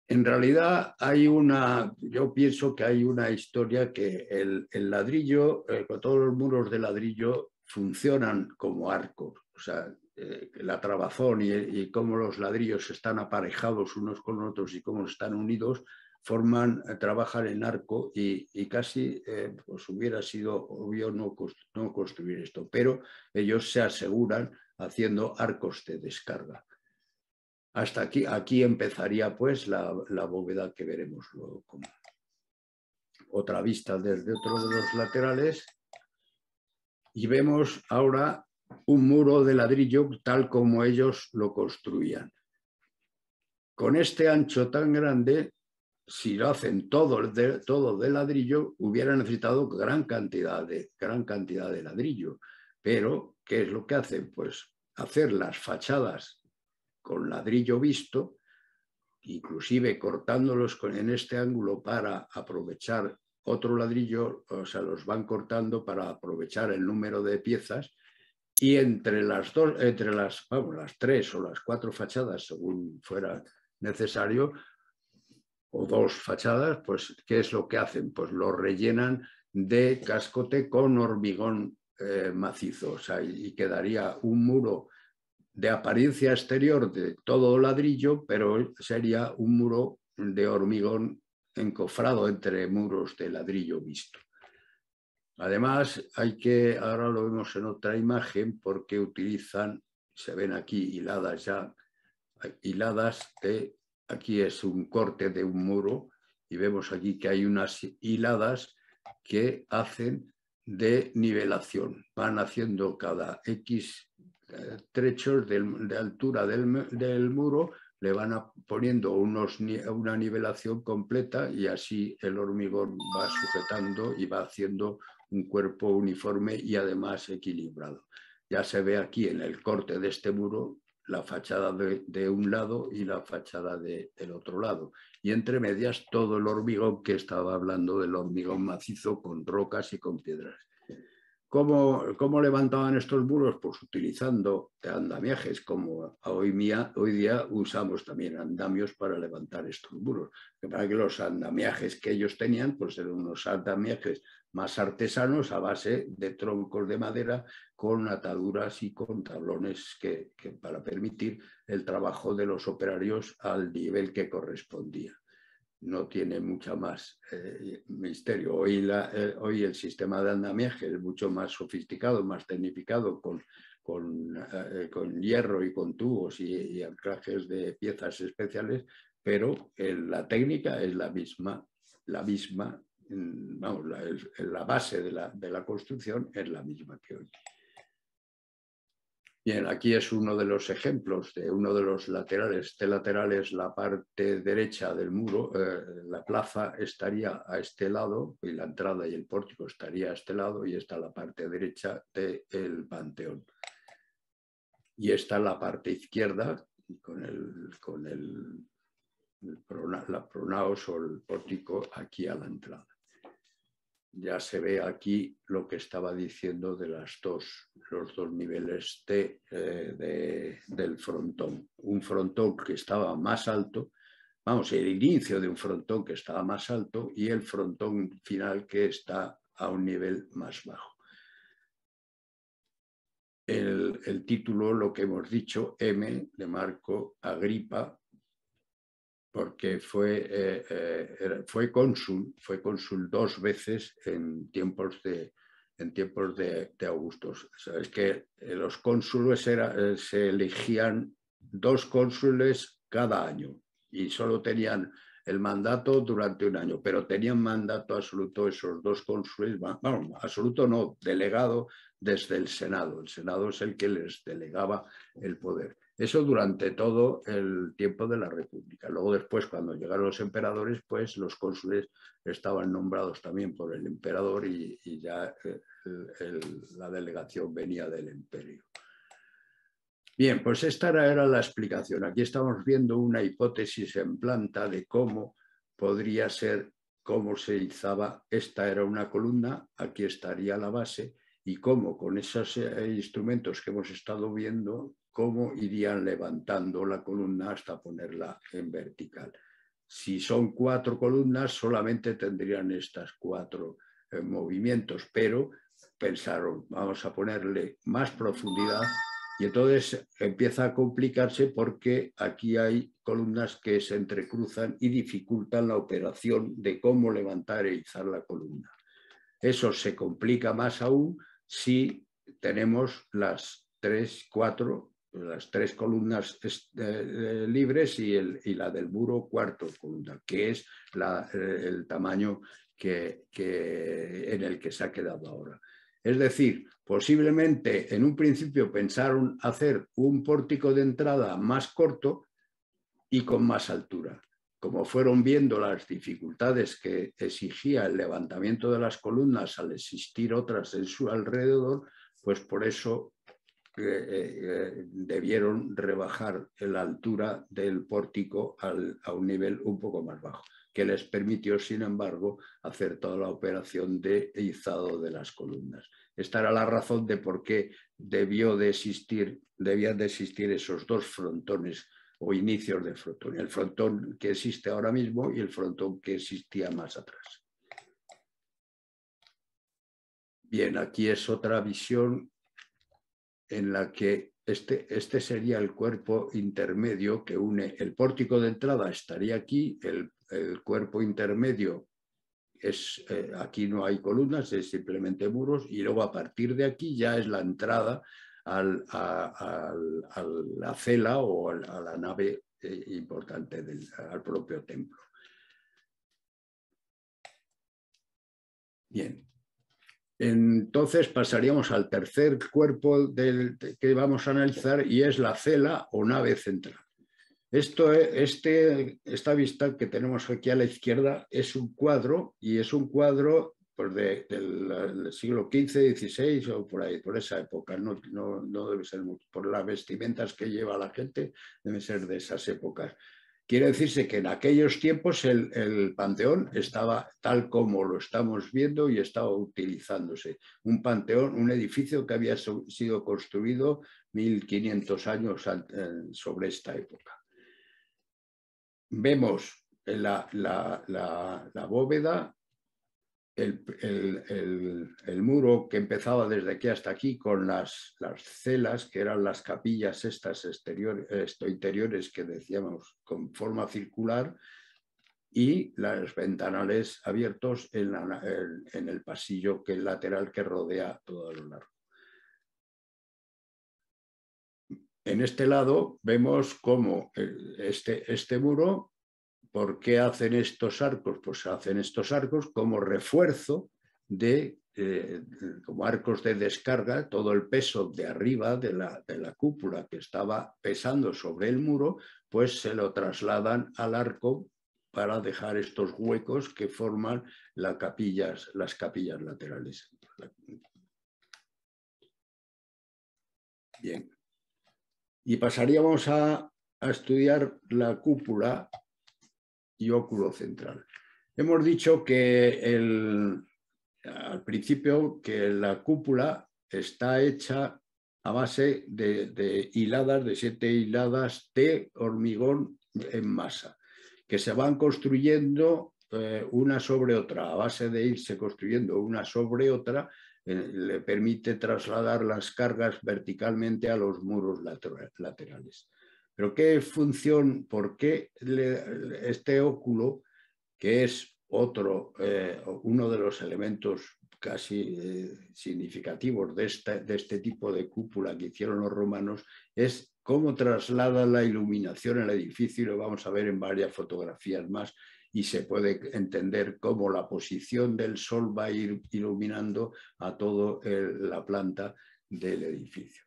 En realidad hay una, yo pienso que hay una historia que el, ladrillo, eh, todos los muros de ladrillo funcionan como arcos, o sea, eh, la trabazón y, cómo los ladrillos están aparejados unos con otros y cómo están unidos, forman, eh, trabajan en arco y, casi pues hubiera sido obvio no construir esto, pero ellos se aseguran haciendo arcos de descarga. Hasta aquí, aquí empezaría pues la, bóveda que veremos luego. Otra vista desde otro de los laterales y vemos ahora un muro de ladrillo tal como ellos lo construían. Con este ancho tan grande, si lo hacen todo de, todo de ladrillo, hubiera necesitado gran cantidad, de, gran cantidad de ladrillo. Pero, ¿qué es lo que hacen? Pues hacer las fachadas con ladrillo visto, inclusive cortándolos en este ángulo para aprovechar otro ladrillo, o sea, los van cortando para aprovechar el número de piezas y entre las dos, entre las, vamos, las tres o las cuatro fachadas, según fuera necesario, o dos fachadas, pues, ¿qué es lo que hacen? Pues lo rellenan de cascote con hormigón eh, macizo, o sea, y quedaría un muro de apariencia exterior de todo ladrillo, pero sería un muro de hormigón encofrado entre muros de ladrillo visto. Además, hay que, ahora lo vemos en otra imagen, porque utilizan, se ven aquí hiladas ya, hiladas de, aquí es un corte de un muro, y vemos aquí que hay unas hiladas que hacen de nivelación. Van haciendo cada X trechos de altura del, muro le van poniendo unos, una nivelación completa y así el hormigón va sujetando y va haciendo un cuerpo uniforme y además equilibrado. Ya se ve aquí en el corte de este muro la fachada de, un lado y la fachada del otro lado. Y entre medias todo el hormigón que estaba hablando del hormigón macizo con rocas y con piedras. ¿Cómo, levantaban estos muros? Pues utilizando andamiajes, como hoy, hoy día usamos también andamios para levantar estos muros. para que los andamiajes que ellos tenían, pues eran unos andamiajes más artesanos a base de troncos de madera con ataduras y con tablones que, para permitir el trabajo de los operarios al nivel que correspondía no tiene mucha más eh, misterio. Hoy, eh, hoy, el sistema de andamiaje es mucho más sofisticado, más tecnificado, con, con, eh, hierro y con tubos y, anclajes de piezas especiales, pero la técnica es la misma, la misma, mm, vamos, la, la base de la, de la construcción es la misma que hoy. Bien, aquí es uno de los ejemplos de uno de los laterales. Este lateral es la parte derecha del muro. Eh, la plaza estaría a este lado y la entrada y el pórtico estaría a este lado y está la parte derecha del panteón. Y está la parte izquierda con el, con el, la pronaos o el pórtico aquí a la entrada ya se ve aquí lo que estaba diciendo de las dos, los dos niveles T eh, del frontón. Un frontón que estaba más alto, vamos, el inicio de un frontón que estaba más alto y el frontón final que está a un nivel más bajo. El, el título, lo que hemos dicho, M de Marco Agripa, porque fue, eh, eh, fue cónsul, fue cónsul dos veces en tiempos de, en tiempos de, Augusto. Es que eh, los cónsules se elegían dos cónsules cada año y solo tenían el mandato durante un año, pero tenían mandato absoluto esos dos cónsules, bueno, absoluto no, delegado desde el Senado. El Senado es el que les delegaba el poder. Eso durante todo el tiempo de la República. Luego después, cuando llegaron los emperadores, pues los cónsules estaban nombrados también por el emperador y, ya eh, la delegación venía del imperio. Bien, pues esta era la explicación. Aquí estamos viendo una hipótesis en planta de cómo podría ser, cómo se izaba. Esta era una columna, aquí estaría la base y cómo con esos eh, instrumentos que hemos estado viendo cómo irían levantando la columna hasta ponerla en vertical. Si son cuatro columnas, solamente tendrían estas cuatro eh, movimientos, pero pensaron, vamos a ponerle más profundidad y entonces empieza a complicarse porque aquí hay columnas que se entrecruzan y dificultan la operación de cómo levantar e izar la columna. Eso se complica más aún si tenemos las tres, cuatro las tres columnas libres y, el, y, la del muro cuarto columna, que es eh, el tamaño que, en el que se ha quedado ahora. Es decir, posiblemente en un principio pensaron hacer un pórtico de entrada más corto y con más altura. Como fueron viendo las dificultades que exigía el levantamiento de las columnas al existir otras en su alrededor, pues por eso eh, eh, debieron rebajar la altura del pórtico a un nivel un poco más bajo, que les permitió, sin embargo, hacer toda la operación de izado de las columnas. Esta era la razón de por qué debió de existir, debían de existir esos dos frontones o inicios de frontón, el frontón que existe ahora mismo y el frontón que existía más atrás. Bien, aquí es otra visión en la que este, este sería el cuerpo intermedio que une el pórtico de entrada, estaría aquí, el, cuerpo intermedio es, eh, aquí no hay columnas, es simplemente muros, y luego a partir de aquí ya es la entrada al, a, la cela o a la nave eh, importante del al propio templo. Bien, entonces pasaríamos al tercer cuerpo del, que vamos a analizar y es la cela o nave central. Esto, este, esta vista que tenemos aquí a la izquierda es un cuadro y es un cuadro pues, del siglo XV, XVI o por ahí, por esa época. No, no, no debe ser. Por las vestimentas que lleva la gente, debe ser de esas épocas. Quiere decirse que en aquellos tiempos el, panteón estaba tal como lo estamos viendo y estaba utilizándose. Un panteón, un edificio que había sido construido 1500 años sobre esta época. Vemos la bóveda el, muro que empezaba desde aquí hasta aquí con las, las celas, que eran las capillas estas exteriores, interiores que decíamos con forma circular, y los ventanales abiertos en, en, el pasillo que lateral que rodea todo lo largo. En este lado vemos cómo este, este muro ¿Por qué hacen estos arcos? Pues hacen estos arcos como refuerzo de, eh, como arcos de descarga, todo el peso de arriba de la, de la, cúpula que estaba pesando sobre el muro, pues se lo trasladan al arco para dejar estos huecos que forman las capillas, las capillas laterales. Bien. Y pasaríamos a, a estudiar la cúpula y óculo central. Hemos dicho que al principio que la cúpula está hecha a base de, hiladas, de siete hiladas de hormigón en masa, que se van construyendo eh, una sobre otra, a base de irse construyendo una sobre otra, eh, le permite trasladar las cargas verticalmente a los muros laterales. Pero ¿qué función, por qué este óculo, que es otro, eh, uno de los elementos casi eh, significativos de este, tipo de cúpula que hicieron los romanos, es cómo traslada la iluminación al edificio lo vamos a ver en varias fotografías más y se puede entender cómo la posición del sol va a ir iluminando a toda la planta del edificio.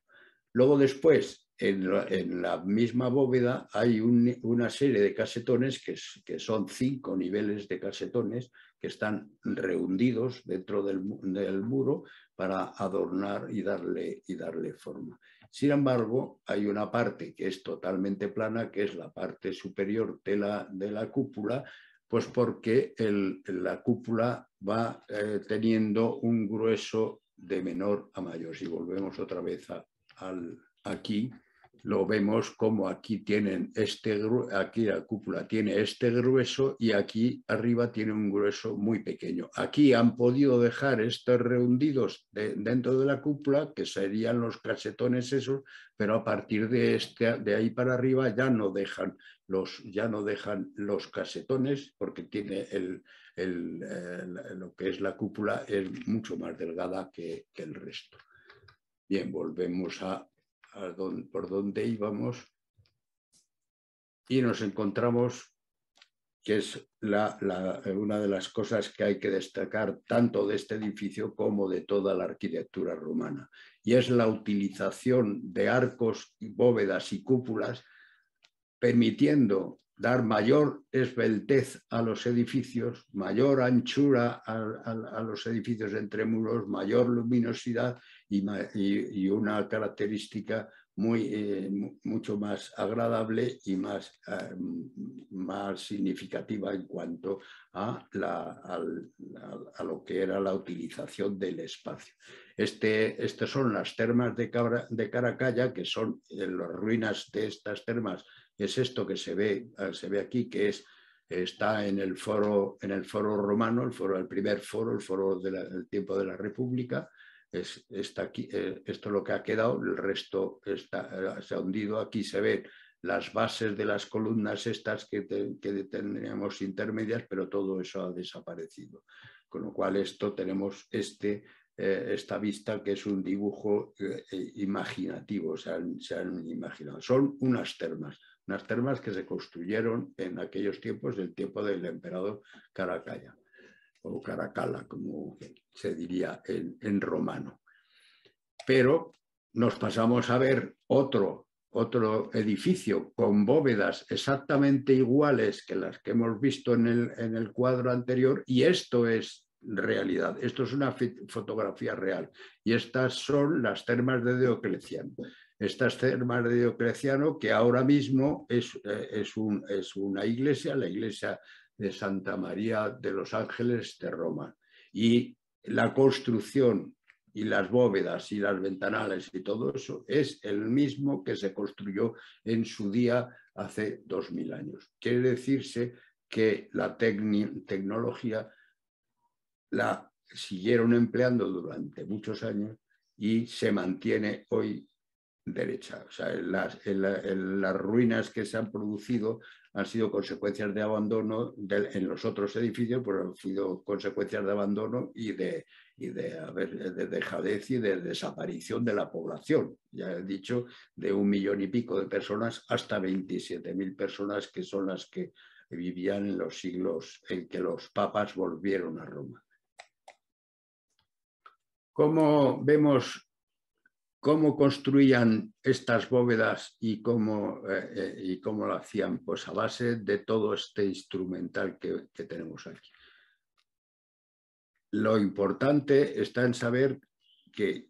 Luego después, en la, misma bóveda hay una serie de casetones que, son cinco niveles de casetones que están rehundidos dentro del, muro para adornar y darle, y darle forma. Sin embargo, hay una parte que es totalmente plana, que es la parte superior de la, de la cúpula, pues porque la cúpula va eh, teniendo un grueso de menor a mayor. Si volvemos otra vez aquí, lo vemos como aquí tienen este, aquí la cúpula tiene este grueso y aquí arriba tiene un grueso muy pequeño. Aquí han podido dejar estos rehundidos dentro de la cúpula, que serían los casetones esos, pero a partir de, este, de ahí para arriba ya no dejan los, ya no dejan los casetones porque tiene el, lo que es la cúpula es mucho más delgada que el resto. Bien, volvemos a por donde íbamos y nos encontramos que es una de las cosas que hay que destacar tanto de este edificio como de toda la arquitectura romana, y es la utilización de arcos, bóvedas y cúpulas, permitiendo dar mayor esbeltez a los edificios, mayor anchura a, los edificios entre muros, mayor luminosidad y, una característica muy, eh, mucho más agradable y más, eh, más significativa en cuanto a, lo que era la utilización del espacio. Este, estas son las termas de, de Caracalla, que son eh, las ruinas de estas termas es esto que se ve, ah, se ve aquí, que es, está en el, foro, en el foro romano, el, foro, el primer foro, el foro del tiempo de la República. Es, está aquí, eh, esto es lo que ha quedado, el resto está, eh, se ha hundido. Aquí se ven las bases de las columnas estas que, que teníamos intermedias, pero todo eso ha desaparecido. Con lo cual esto tenemos este, eh, esta vista que es un dibujo imaginativo, se han, se han imaginado. Son unas termas unas termas que se construyeron en aquellos tiempos, del tiempo del emperador Caracalla, o Caracalla, como se diría en, romano. Pero nos pasamos a ver otro, otro edificio con bóvedas exactamente iguales que las que hemos visto en el, en el cuadro anterior, y esto es realidad. Esto es una fotografía real. Y estas son las termas de Diocleciano. Estas termas de Diocleciano, que ahora mismo es, eh, es, un, es una iglesia, la iglesia de Santa María de los Ángeles de Roma. Y la construcción y las bóvedas y las ventanales y todo eso es el mismo que se construyó en su día hace dos mil años. Quiere decirse que la tecnología la siguieron empleando durante muchos años y se mantiene hoy derecha. O sea, las, ruinas que se han producido han sido consecuencias de abandono en los otros edificios, pues han sido consecuencias de abandono y de, y de, haber, de dejadez y de desaparición de la población. Ya he dicho, de un millón y pico de personas hasta 27.000 personas que son las que vivían en los siglos en que los papas volvieron a Roma. ¿Cómo vemos cómo construían estas bóvedas y cómo, eh, eh, y cómo lo hacían? Pues a base de todo este instrumental que, tenemos aquí. Lo importante está en saber que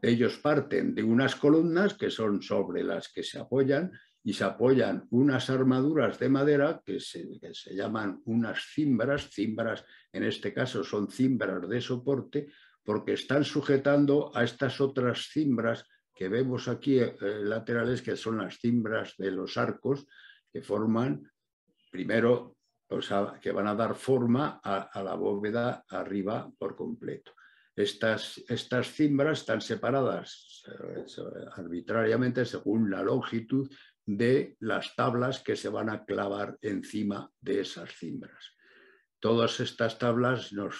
ellos parten de unas columnas que son sobre las que se apoyan y se apoyan unas armaduras de madera que se, que se, llaman unas cimbras, cimbras en este caso son cimbras de soporte, porque están sujetando a estas otras cimbras que vemos aquí eh, laterales, que son las cimbras de los arcos, que forman, primero, o sea, que van a dar forma a, la bóveda arriba por completo. Estas, estas cimbras están separadas eh, arbitrariamente según la longitud de las tablas que se van a clavar encima de esas cimbras. Todas estas tablas nos,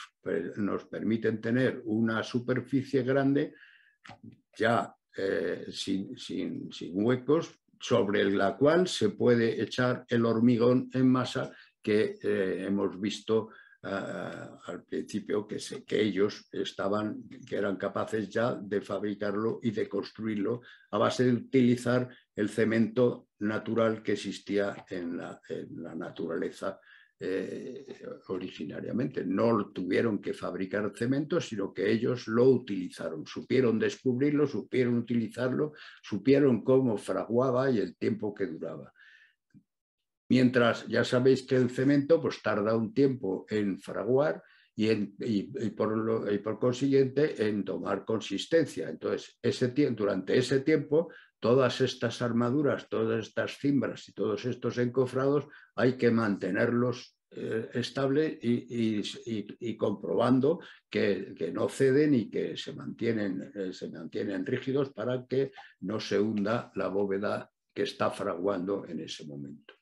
nos permiten tener una superficie grande ya eh, sin, sin, huecos sobre la cual se puede echar el hormigón en masa que eh, hemos visto uh, al principio que, se, que ellos estaban, que eran capaces ya de fabricarlo y de construirlo a base de utilizar el cemento natural que existía en la, en la naturaleza eh, originariamente. No tuvieron que fabricar cemento, sino que ellos lo utilizaron. Supieron descubrirlo, supieron utilizarlo, supieron cómo fraguaba y el tiempo que duraba. Mientras ya sabéis que el cemento pues, tarda un tiempo en fraguar y, por, consiguiente en tomar consistencia. Entonces, ese, durante ese tiempo todas estas armaduras, todas estas cimbras y todos estos encofrados hay que mantenerlos eh, estables y, comprobando que, no ceden y que se mantienen, eh, se mantienen rígidos para que no se hunda la bóveda que está fraguando en ese momento.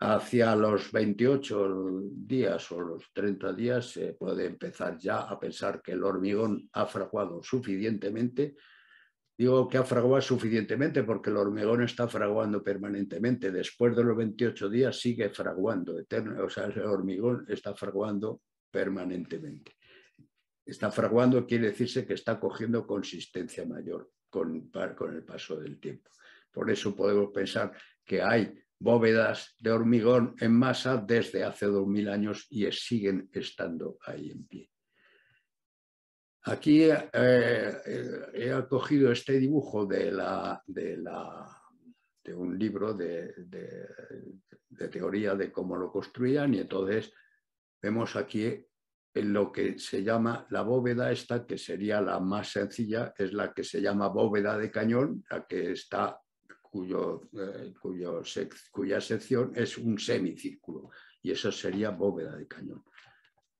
Hacia los 28 días o los 30 días se puede empezar ya a pensar que el hormigón ha fraguado suficientemente Digo que ha fraguado suficientemente porque el hormigón está fraguando permanentemente. Después de los 28 días sigue fraguando, eterno, o sea, el hormigón está fraguando permanentemente. Está fraguando quiere decirse que está cogiendo consistencia mayor con, con el paso del tiempo. Por eso podemos pensar que hay bóvedas de hormigón en masa desde hace 2000 años y siguen estando ahí en pie. Aquí eh, eh, he acogido este dibujo de, un libro de, teoría de cómo lo construían y entonces vemos aquí en lo que se llama la bóveda esta, que sería la más sencilla, es la que se llama bóveda de cañón, la que está, eh, cuya sección es un semicírculo y eso sería bóveda de cañón.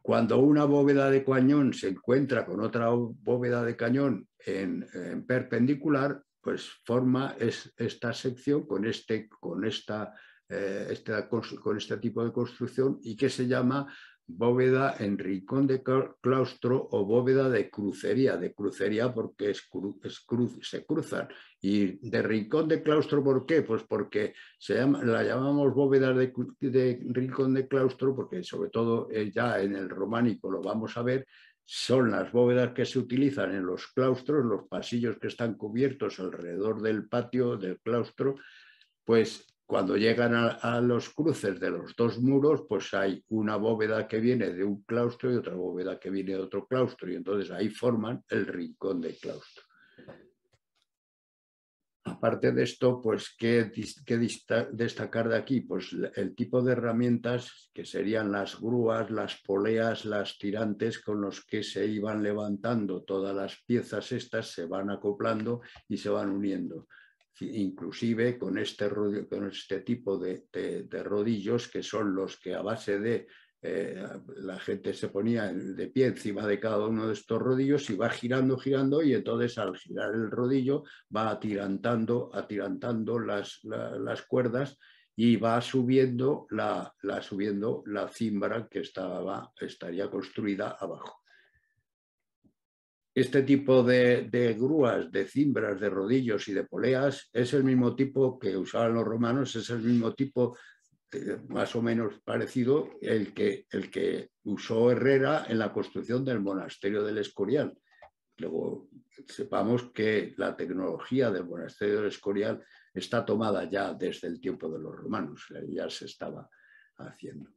Cuando una bóveda de cañón se encuentra con otra bóveda de cañón en, perpendicular, pues forma esta sección con este, con, esta, eh, este, con este tipo de construcción y que se llama bóveda en rincón de claustro o bóveda de crucería, de crucería porque se cruzan. Y de rincón de claustro, ¿por qué? Pues porque se la llamamos bóveda de, de, rincón de claustro porque sobre todo eh, ya en el románico lo vamos a ver, son las bóvedas que se utilizan en los claustros, los pasillos que están cubiertos alrededor del patio del claustro, pues cuando llegan a, los cruces de los dos muros, pues hay una bóveda que viene de un claustro y otra bóveda que viene de otro claustro, y entonces ahí forman el rincón del claustro. Aparte de esto, pues, ¿qué, destacar de aquí? Pues el tipo de herramientas que serían las grúas, las poleas, las tirantes con los que se iban levantando todas las piezas estas, se van acoplando y se van uniendo. Inclusive con este, con este tipo de rodillos que son los que a base de eh, la gente se ponía de pie encima de cada uno de estos rodillos y va girando, girando y entonces al girar el rodillo va atirantando, atirantando las, las cuerdas y va subiendo la, la, subiendo la cimbra que estaba, estaría construida abajo. Este tipo de, grúas, de cimbras, de rodillos y de poleas es el mismo tipo que usaban los romanos, es el mismo tipo eh, más o menos parecido el que, el que usó Herrera en la construcción del monasterio del Escorial. Luego sepamos que la tecnología del monasterio del Escorial está tomada ya desde el tiempo de los romanos, ya se estaba haciendo.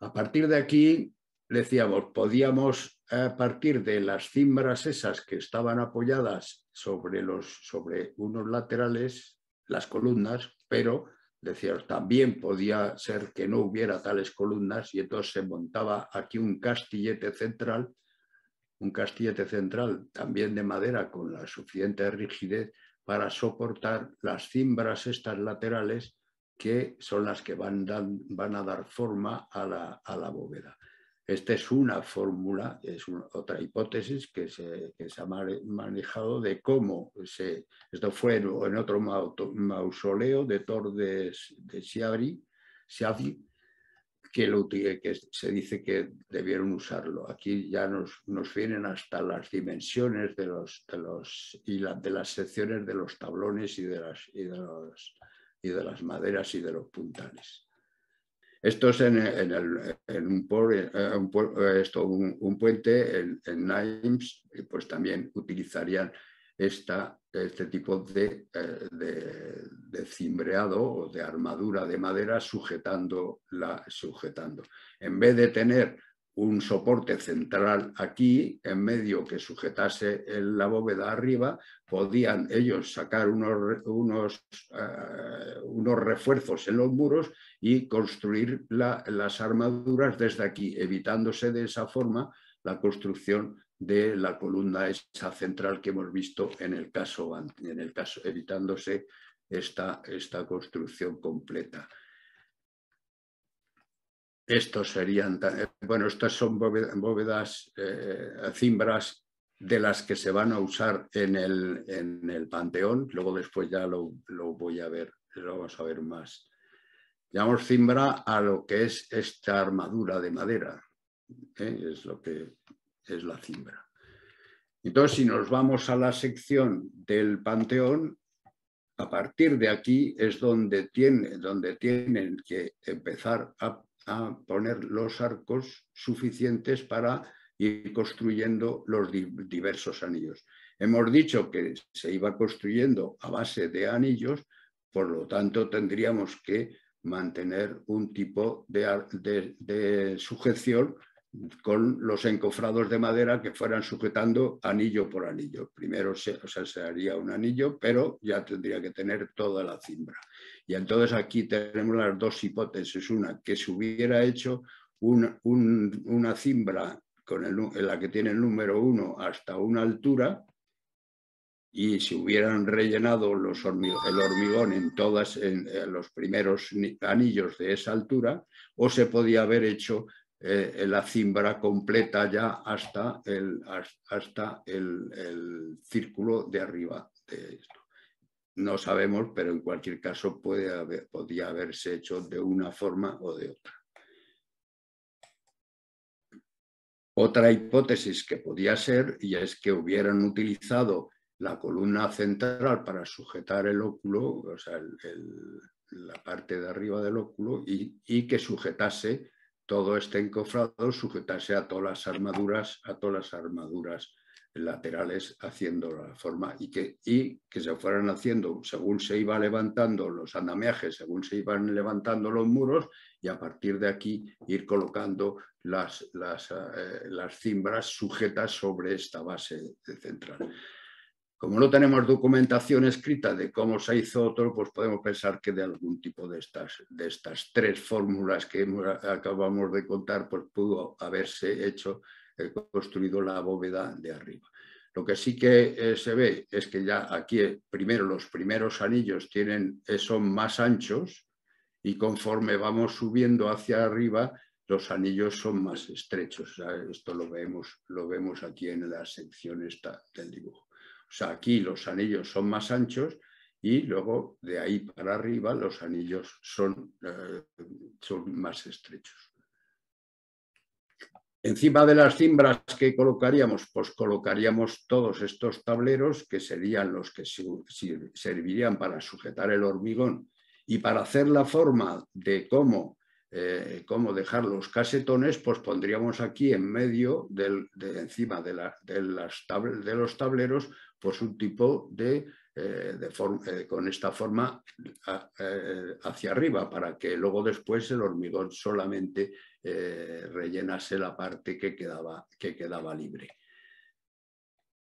A partir de aquí, decíamos, podíamos, a partir de las cimbras esas que estaban apoyadas sobre, los, sobre unos laterales, las columnas, pero decía, también podía ser que no hubiera tales columnas y entonces se montaba aquí un castillete central, un castillete central también de madera con la suficiente rigidez para soportar las cimbras estas laterales que son las que van, van a dar forma a la, a la bóveda. Esta es una fórmula, es otra hipótesis que se, ha manejado de cómo se, esto fue en, otro mausoleo de Tor de, de que, que, se dice que debieron usarlo. Aquí ya nos, vienen hasta las dimensiones de, los, de, los, y de las secciones de los tablones y de las, y de, los, y de las maderas y de los puntales. Esto es en, un, puente en, en Nimes, pues también utilizarían este tipo eh, de, de, cimbreado o de armadura de madera sujetando, la, sujetando. En vez de tener un soporte central aquí, en medio que sujetase la bóveda arriba, podían ellos sacar unos, unos, eh, unos refuerzos en los muros y construir las armaduras desde aquí, evitándose de esa forma la construcción de la columna esa central que hemos visto en el caso, en el caso evitándose esta, esta construcción completa. Estos serían, eh, bueno, estas son bóvedas, eh, cimbras de las que se van a usar en el, en el Panteón, luego después ya lo, voy a ver, lo vamos a ver más. Llamamos cimbra a lo que es esta armadura de madera, ¿eh? es lo que es la cimbra. Entonces, si nos vamos a la sección del Panteón, a partir de aquí es donde, tiene, donde tienen que empezar a a poner los arcos suficientes para ir construyendo los diversos anillos. Hemos dicho que se iba construyendo a base de anillos, por lo tanto tendríamos que mantener un tipo de, sujeción con los encofrados de madera que fueran sujetando anillo por anillo. Primero se, se haría un anillo, pero ya tendría que tener toda la cimbra. Y entonces aquí tenemos las dos hipótesis. Una, que se hubiera hecho una cimbra con en la que tiene el número uno hasta una altura y si hubieran rellenado los el hormigón en todos en, los primeros anillos de esa altura, o se podía haber hecho eh, la cimbra completa ya hasta, el, hasta el, círculo de arriba de esto. No sabemos, pero en cualquier caso puede haberse hecho de una forma o de otra. Otra hipótesis que podía ser, y es que hubieran utilizado la columna central para sujetar el óculo, o sea, la parte de arriba del óculo, y que sujetase todo este encofrado sujetarse a todas las armaduras, a todas las armaduras laterales haciendo la forma y que, y que se fueran haciendo según se iba levantando los andamiajes, según se iban levantando los muros y a partir de aquí ir colocando las, las, eh, las cimbras sujetas sobre esta base central. Como no tenemos documentación escrita de cómo se hizo otro, pues podemos pensar que de algún tipo de estas, de estas tres fórmulas que acabamos de contar, pues pudo haberse hecho, eh, construido la bóveda de arriba. Lo que sí que eh, se ve es que ya aquí, eh, primero, los primeros anillos tienen, son más anchos y conforme vamos subiendo hacia arriba, los anillos son más estrechos. esto lo vemos, lo vemos aquí en la sección esta del dibujo. Aquí los anillos son más anchos y luego de ahí para arriba los anillos son, eh, son más estrechos. Encima de las cimbras que colocaríamos, pues colocaríamos todos estos tableros que serían los que servirían para sujetar el hormigón y para hacer la forma de cómo eh, cómo dejar los casetones, pues pondríamos aquí en medio, de encima de, los tableros, pues un tipo de, eh, eh, con esta forma hacia arriba, para que luego después el hormigón solamente rellenase la parte que quedaba, que quedaba libre.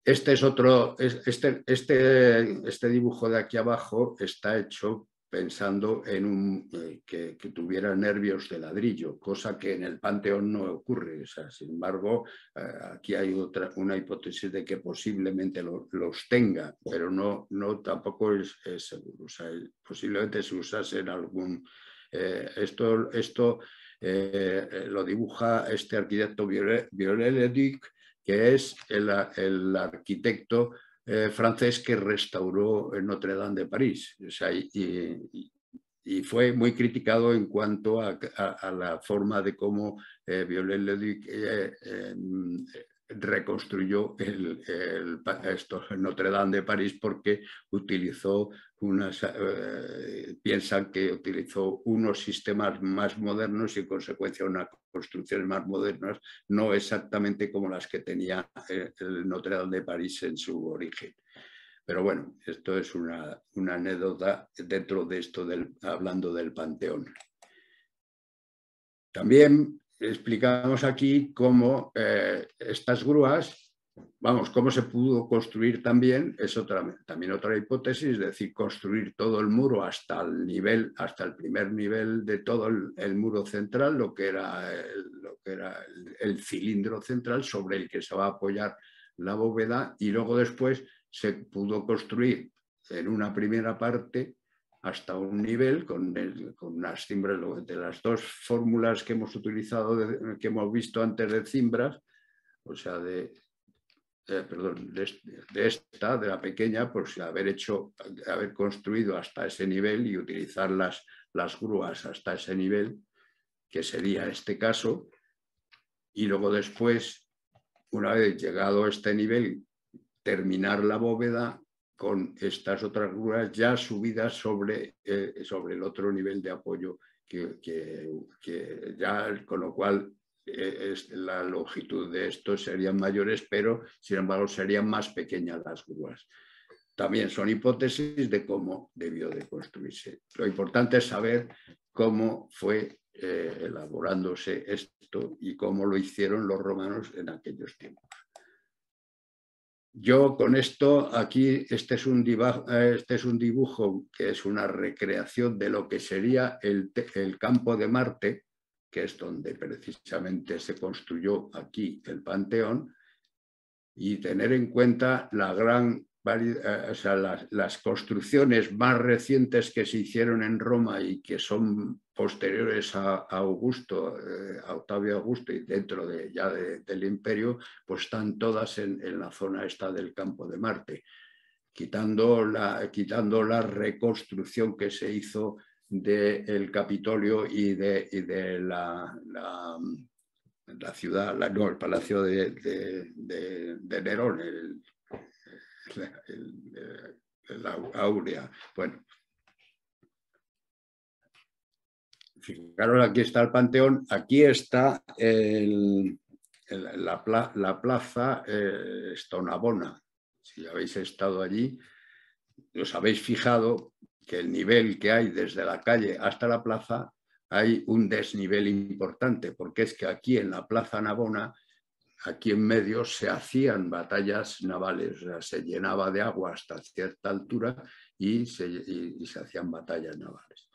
Este es otro, este, este, este dibujo de aquí abajo está hecho pensando en un, eh, que, tuviera nervios de ladrillo, cosa que en el Panteón no ocurre. sin embargo, eh, aquí hay otra, una hipótesis de que posiblemente los tenga, pero no, no tampoco es, seguro. posiblemente se usase en algún... Eh, esto esto lo dibuja este arquitecto Viollet-le-Duc, que es el, el arquitecto eh, francés que restauró Notre Dame de París. y, fue muy criticado en cuanto a, la forma de cómo eh, Viollet-le-Duc reconstruyó el, Notre Dame de París porque utilizó unas, eh, piensan que utilizó unos sistemas más modernos y en consecuencia unas construcciones más modernas, no exactamente como las que tenía eh, el Notre Dame de París en su origen. Pero bueno, esto es una, una anécdota dentro de esto, del, hablando del Panteón. También explicamos aquí cómo eh, estas grúas, vamos, cómo se pudo construir también, es otra, también otra hipótesis, es decir, construir todo el muro hasta el nivel, hasta el primer nivel de todo el, muro central, lo que era, el, lo que era el, cilindro central sobre el que se va a apoyar la bóveda y luego después se pudo construir en una primera parte hasta un nivel con, unas cimbras de las dos fórmulas que hemos utilizado, que hemos visto antes de cimbras, o sea, de, eh, perdón, de, esta, de la pequeña, pues haber hecho, haber construido hasta ese nivel y utilizar las, las grúas hasta ese nivel, que sería este caso, y luego después, una vez llegado a este nivel, terminar la bóveda con estas otras grúas ya subidas sobre, eh, sobre el otro nivel de apoyo que, ya, con lo cual eh, es, la longitud de estos serían mayores, pero sin embargo serían más pequeñas las grúas. También son hipótesis de cómo debió de construirse. Lo importante es saber cómo fue eh, elaborándose esto y cómo lo hicieron los romanos en aquellos tiempos. Yo con esto, aquí, este es, un dibujo, este es un dibujo que es una recreación de lo que sería el, campo de Marte, que es donde precisamente se construyó aquí el Panteón, y tener en cuenta eh, las, construcciones más recientes que se hicieron en Roma y que son posteriores a, Augusto, eh, a Octavio Augusto y dentro de, ya del imperio, pues están todas en, la zona esta del campo de Marte, quitando la, quitando la reconstrucción que se hizo del Capitolio y de, de la, la, ciudad, no, el palacio de, Nerón, el, la Aurea. Bueno, fijaros, aquí está el Panteón, aquí está la, plaza eh, Stonabona. Si habéis estado allí, os habéis fijado que el nivel que hay desde la calle hasta la plaza hay un desnivel importante, porque es que aquí en la Plaza Navona aquí en medio se hacían batallas navales, o sea, se llenaba de agua hasta cierta altura y se hacían batallas navales.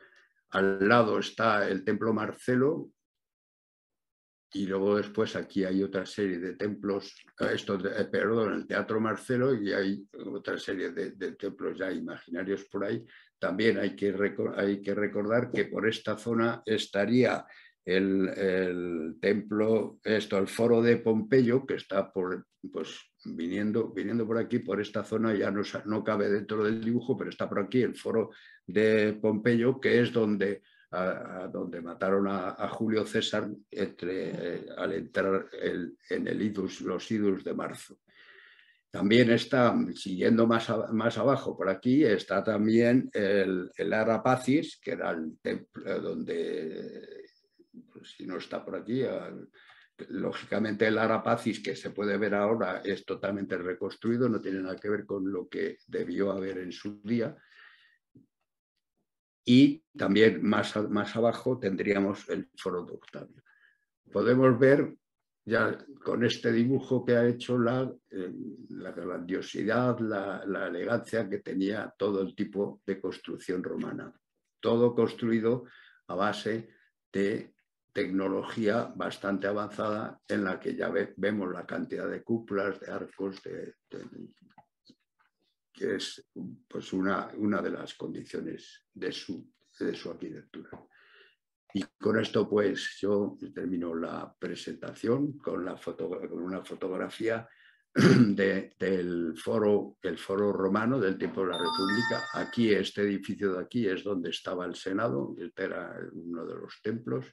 Al lado está el templo Marcelo, y luego después aquí hay otra serie de templos, eh, esto, eh, perdón, el Teatro Marcelo y hay otra serie de, templos ya imaginarios por ahí. También hay que, hay que recordar que por esta zona estaría el, templo, esto, el foro de Pompeyo, que está por, pues, viniendo, viniendo por aquí, por esta zona, ya no, no cabe dentro del dibujo, pero está por aquí el foro de Pompeyo, que es donde donde mataron a, Julio César entre, eh, al entrar en el idus, los idus de marzo. También está, siguiendo más, más abajo por aquí, está también el, el Arapacis, que era el templo donde, pues, si no está por aquí, lógicamente el Arapacis que se puede ver ahora es totalmente reconstruido, no tiene nada que ver con lo que debió haber en su día. Y también más, más abajo tendríamos el foro de Octavio. Podemos ver ya con este dibujo que ha hecho la, eh, la grandiosidad, la, la, elegancia que tenía todo el tipo de construcción romana. Todo construido a base de tecnología bastante avanzada en la que ya vemos la cantidad de cúpulas, de arcos, que es pues una, una de las condiciones de su, de su arquitectura. Y con esto pues yo termino la presentación con una fotografía del foro, el foro romano del tiempo de la República. Aquí, este edificio de aquí es donde estaba el Senado, este era uno de los templos.